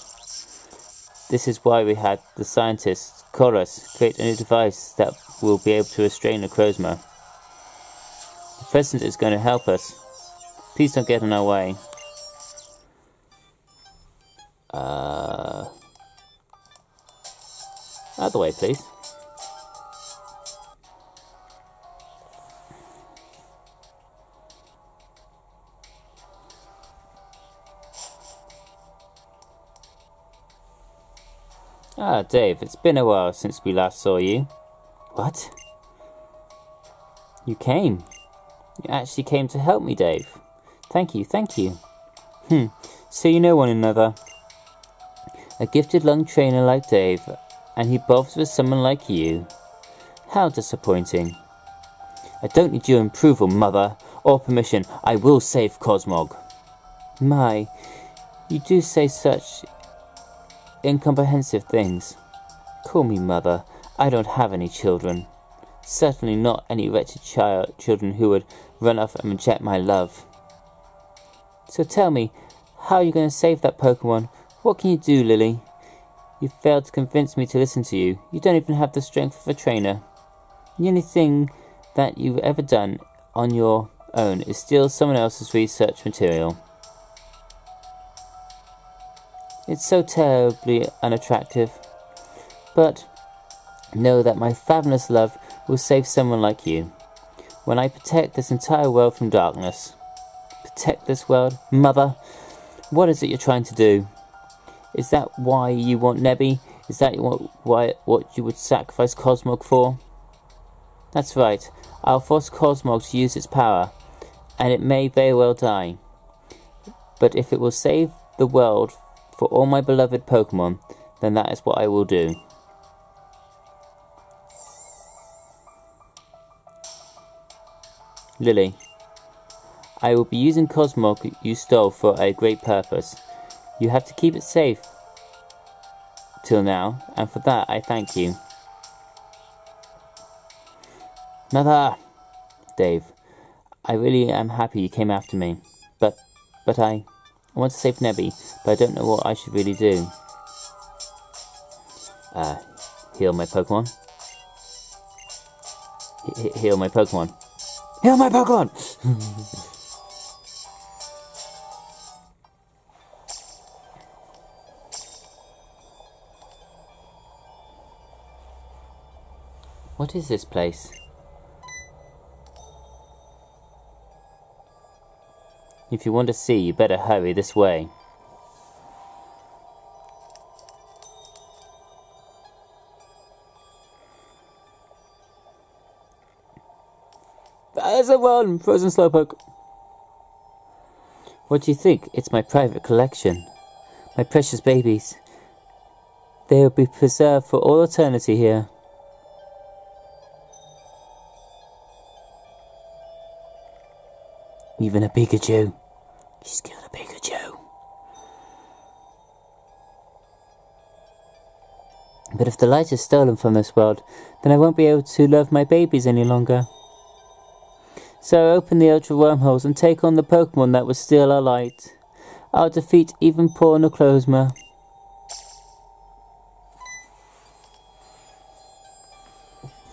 This is why we had the scientists, Chorus, create a new device that will be able to restrain Necrozma. The President is going to help us. Please don't get in our way. Uh... The way, please. Ah, Dave, it's been a while since we last saw you. What? You came. You actually came to help me, Dave. Thank you, thank you. Hmm, so you know one another. A gifted lung trainer like Dave, and he bothers with someone like you. How disappointing. I don't need your approval, Mother, or permission. I will save Cosmog. My, you do say such incomprehensive things. Call me mother. I don't have any children. Certainly not any wretched child children who would run off and reject my love. So tell me, how are you going to save that Pokemon? What can you do, Lillie? You failed to convince me to listen to you. You don't even have the strength of a trainer. The only thing that you've ever done on your own is steal someone else's research material. It's so terribly unattractive. But know that my fabulous love will save someone like you. When I protect this entire world from darkness. Protect this world? Mother, what is it you're trying to do? Is that why you want Nebby? Is that what, why, what you would sacrifice Cosmog for? That's right. I'll force Cosmog to use its power, and it may very well die. But if it will save the world for all my beloved Pokemon, then that is what I will do. Lillie, I will be using Cosmog you stole for a great purpose. You have to keep it safe till now, and for that I thank you. Mother! Dave, I really am happy you came after me, but, but I, I want to save Nebby, but I don't know what I should really do. Uh, heal my Pokemon? H heal my Pokemon. Heal my Pokemon! what is this place? If you want to see, you better hurry this way. There's a one! Frozen Slowpoke! What do you think? It's my private collection. My precious babies. They will be preserved for all eternity here. Even a Pikachu. She's killed a Pikachu. But if the light is stolen from this world, then I won't be able to love my babies any longer. So open the ultra wormholes and take on the Pokemon that will steal our light. I'll defeat even poor Necrozma.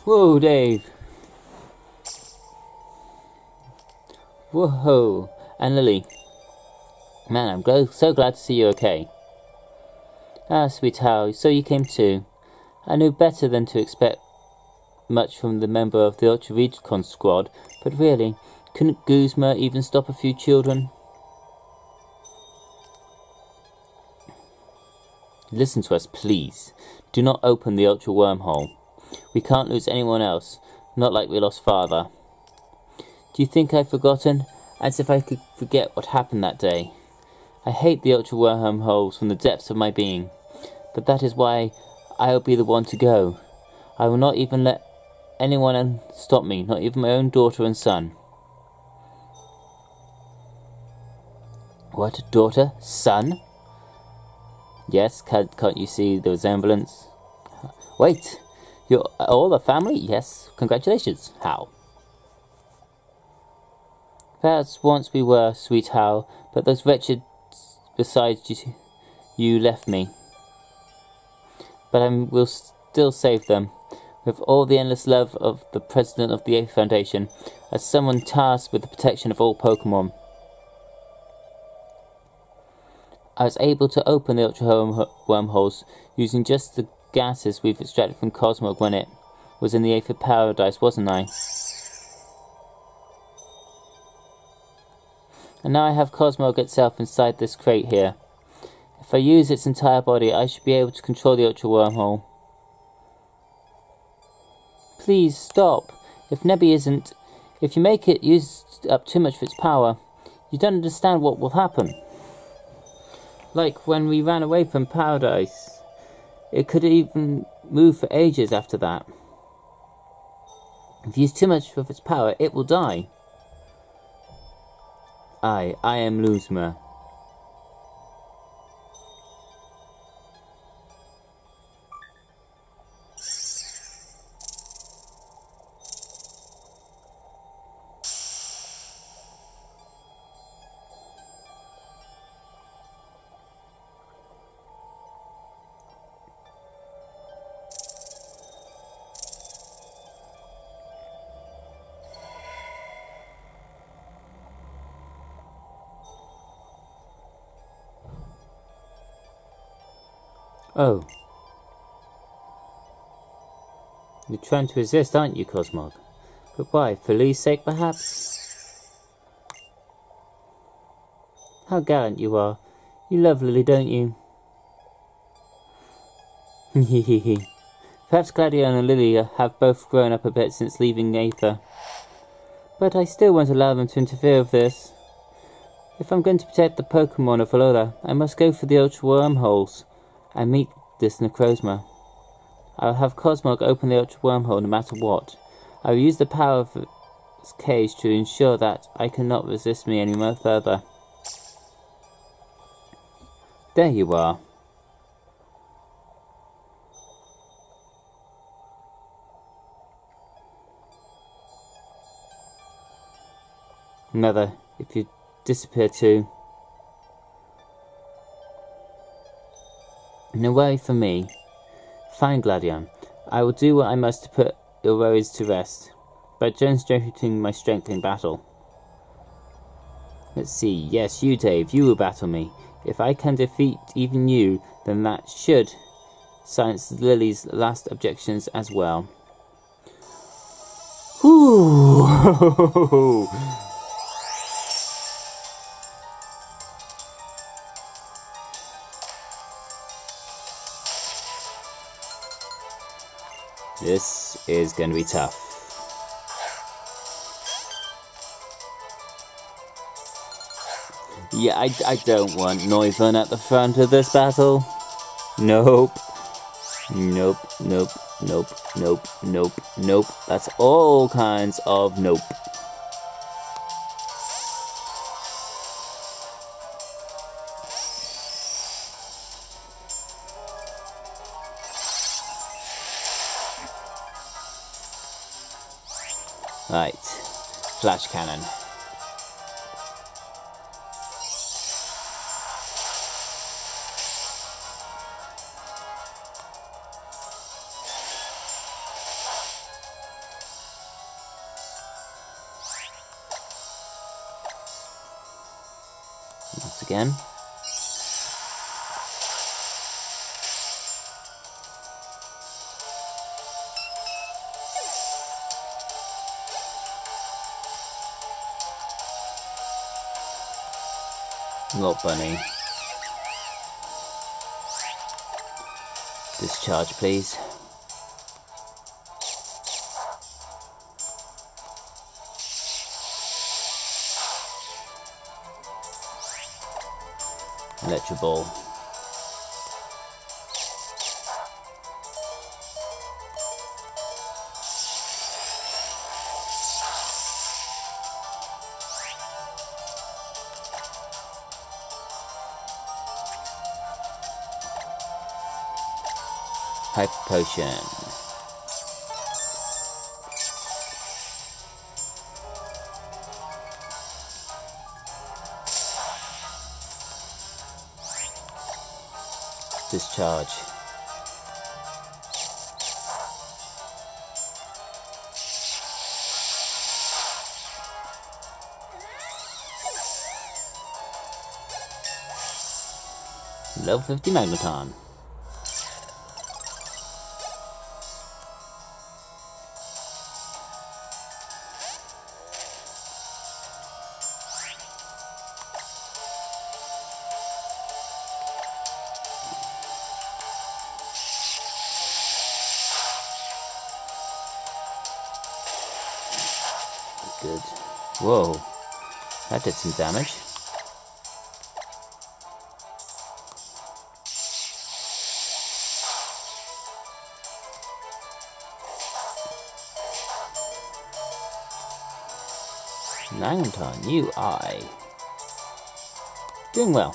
Whoa, Dave. Whoa, and Lillie. Man, I'm so glad to see you okay. Ah, sweet Hal, so you came too. I knew better than to expect much from the member of the Ultra Recon squad, but really, couldn't Guzma even stop a few children? Listen to us, please. Do not open the Ultra Wormhole. We can't lose anyone else, not like we lost Father. Do you think I've forgotten? As if I could forget what happened that day. I hate the ultra wormholes from the depths of my being, but that is why I'll be the one to go. I will not even let anyone stop me, not even my own daughter and son. What, daughter? Son? Yes, can't, can't you see the resemblance? Wait, you're all a family? Yes, congratulations. How? Perhaps once we were, sweet Hal, but those wretched besides you, you left me. But I will still save them, with all the endless love of the president of the Aether Foundation, as someone tasked with the protection of all Pokemon. I was able to open the Ultra Wormholes using just the gases we've extracted from Cosmog when it was in the Aether Paradise, wasn't I? And now I have Cosmog itself inside this crate here. If I use its entire body, I should be able to control the Ultra Wormhole. Please, stop. If Nebby isn't... If you make it use up too much of its power, you don't understand what will happen. Like when we ran away from Paradise. It could even move for ages after that. If you use too much of its power, it will die. I, I am Luzma. Oh. You're trying to resist, aren't you, Cosmog? But why? For Lee's sake, perhaps? How gallant you are. You love Lillie, don't you? Hehehe. Perhaps Gladion and Lillie have both grown up a bit since leaving Aether. But I still won't allow them to interfere with this. If I'm going to protect the Pokemon of Alola, I must go for the Ultra Wormholes and meet this Necrozma. I will have Cosmog open the Ultra Wormhole no matter what. I will use the power of, cage to ensure that I cannot resist me any more further. There you are. Mother, if you disappear too. No worry for me. Fine, Gladion. I will do what I must to put your worries to rest, by demonstrating my strength in battle. Let's see. Yes, you, Dave, you will battle me. If I can defeat even you, then that should silence Lillie's last objections as well. Ooh. This is going to be tough. Yeah, I, I don't want Noivern at the front of this battle. Nope. Nope, nope, nope, nope, nope, nope. That's all kinds of nope. Flash cannon. Once again. Discharge, please. Electro ball. Discharge. Level 50 Magneton. Whoa. That did some damage. Langon, you are doing well.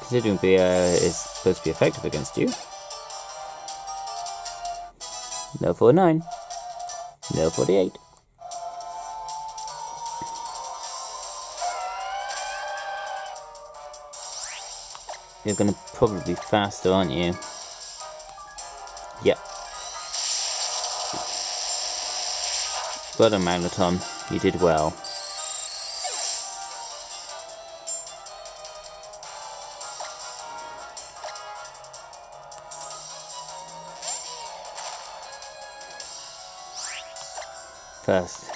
Considering Bia is supposed to be effective against you. No 49. No 48. You're gonna probably be faster, aren't you? Yep. Well done, Magneton. You did well. First,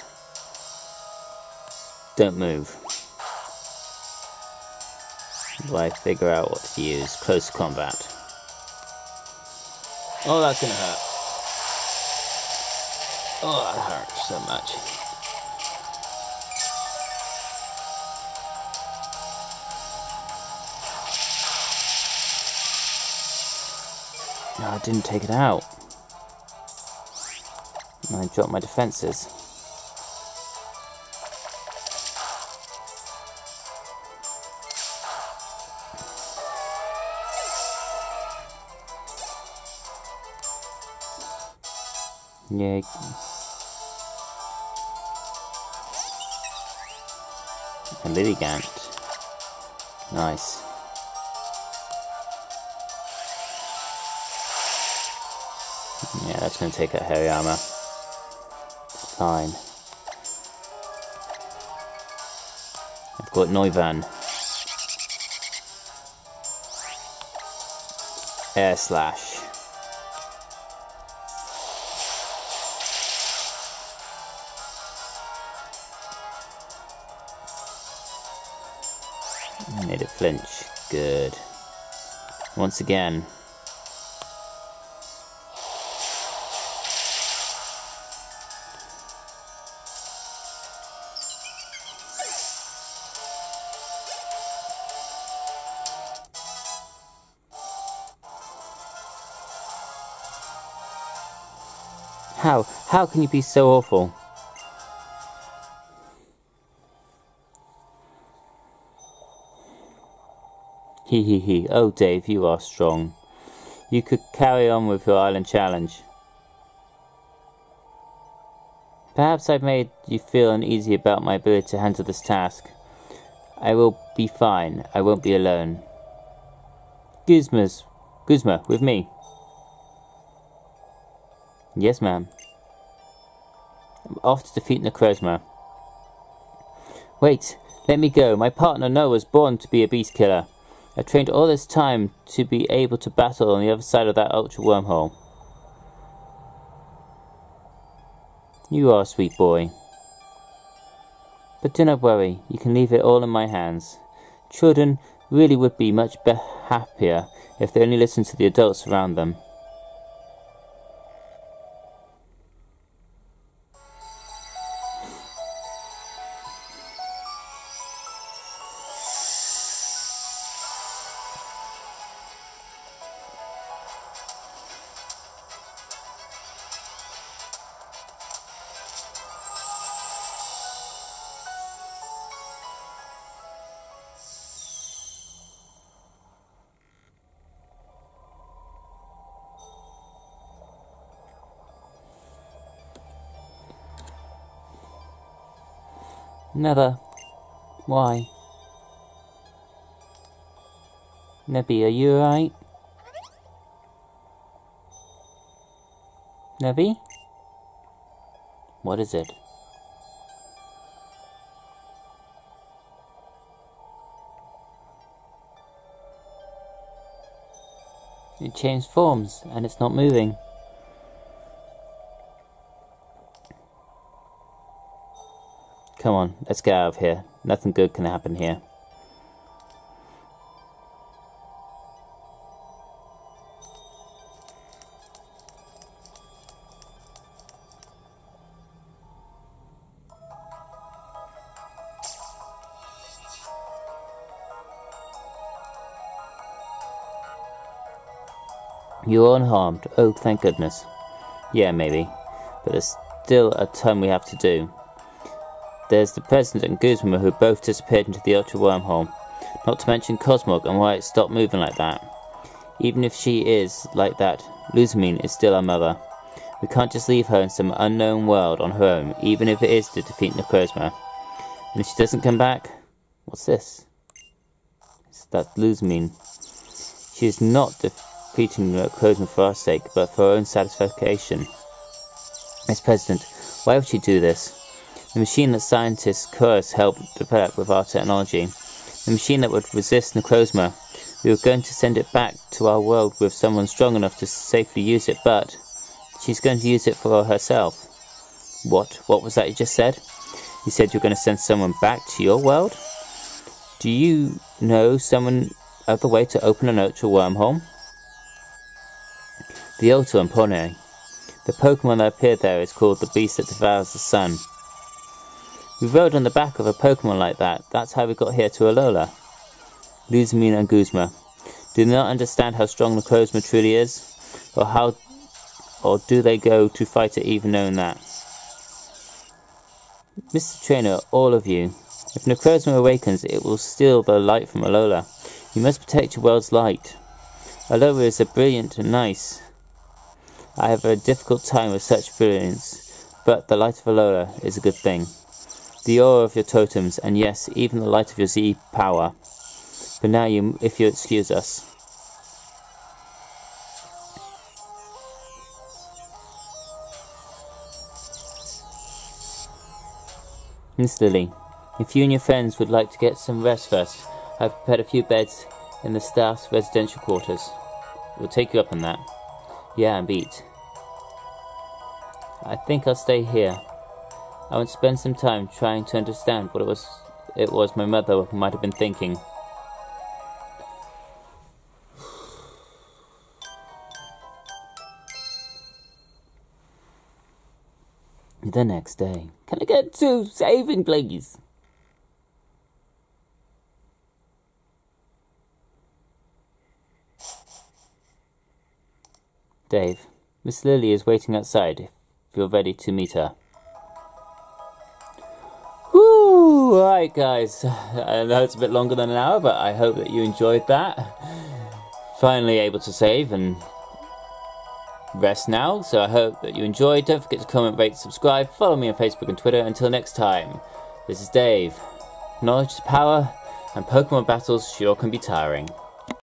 don't move. While I figure out what to use. Close combat. Oh, that's gonna hurt. Oh, that hurts so much. No, I didn't take it out. I dropped my defenses. A Lilligant. Nice. Yeah, that's going to take out armor. Fine. I've got Noivern. Air Slash. Once again. How? How can you be so awful? He he he. Oh, Dave, you are strong. You could carry on with your island challenge. Perhaps I've made you feel uneasy about my ability to handle this task. I will be fine. I won't be alone. Guzma's. Guzma, with me. Yes, ma'am. I'm off to defeat Necrozma. Wait, let me go. My partner Noah was born to be a beast killer. I trained all this time to be able to battle on the other side of that ultra wormhole. You are a sweet boy. But do not worry, you can leave it all in my hands. Children really would be much happier if they only listened to the adults around them. Never. Why? Nebby, are you alright? Nebby? What is it? It changed forms and it's not moving. Come on, let's get out of here. Nothing good can happen here. You're unharmed. Oh, thank goodness. Yeah, maybe. But there's still a ton we have to do. There's the President and Guzma who both disappeared into the Ultra Wormhole. Not to mention Cosmog and why it stopped moving like that. Even if she is like that, Lusamine is still our mother. We can't just leave her in some unknown world on her own, even if it is to defeat Necrozma. And if she doesn't come back, what's this? It's that Lusamine. She is not defeating Necrozma for our sake, but for her own satisfaction. As President, why would she do this? The machine that scientists Curse helped develop with our technology. The machine that would resist Necrozma. We were going to send it back to our world with someone strong enough to safely use it, but she's going to use it for herself. What? What was that you just said? You said you're going to send someone back to your world? Do you know someone other way to open an ultra wormhole? The Ultra and Pone. The Pokemon that appeared there is called the Beast that Devours the Sun. We rode on the back of a Pokemon like that. That's how we got here to Alola. Lusamine and Guzma. Do not understand how strong Necrozma truly is, or how or do they go to fight it even knowing that? Mr. Trainer, all of you, if Necrozma awakens, it will steal the light from Alola. You must protect your world's light. Alola is a brilliant and nice. I have a difficult time with such brilliance, but the light of Alola is a good thing. The aura of your totems, and yes, even the light of your Z power. But now you, if you excuse us. Miss Lillie, if you and your friends would like to get some rest first, I've prepared a few beds in the staff's residential quarters. We'll take you up on that. Yeah, and beat. I think I'll stay here. I would spend some time trying to understand what it was it was my mother might have been thinking. The next day. Can I get two saving, please? Dave, Miss Lillie is waiting outside if you're ready to meet her. Woo! Alright, guys. I know it's a bit longer than an hour, but I hope that you enjoyed that. Finally able to save and rest now, so I hope that you enjoyed. Don't forget to comment, rate, subscribe, follow me on Facebook and Twitter. Until next time, this is Dave. Knowledge is power, and Pokemon battles sure can be tiring.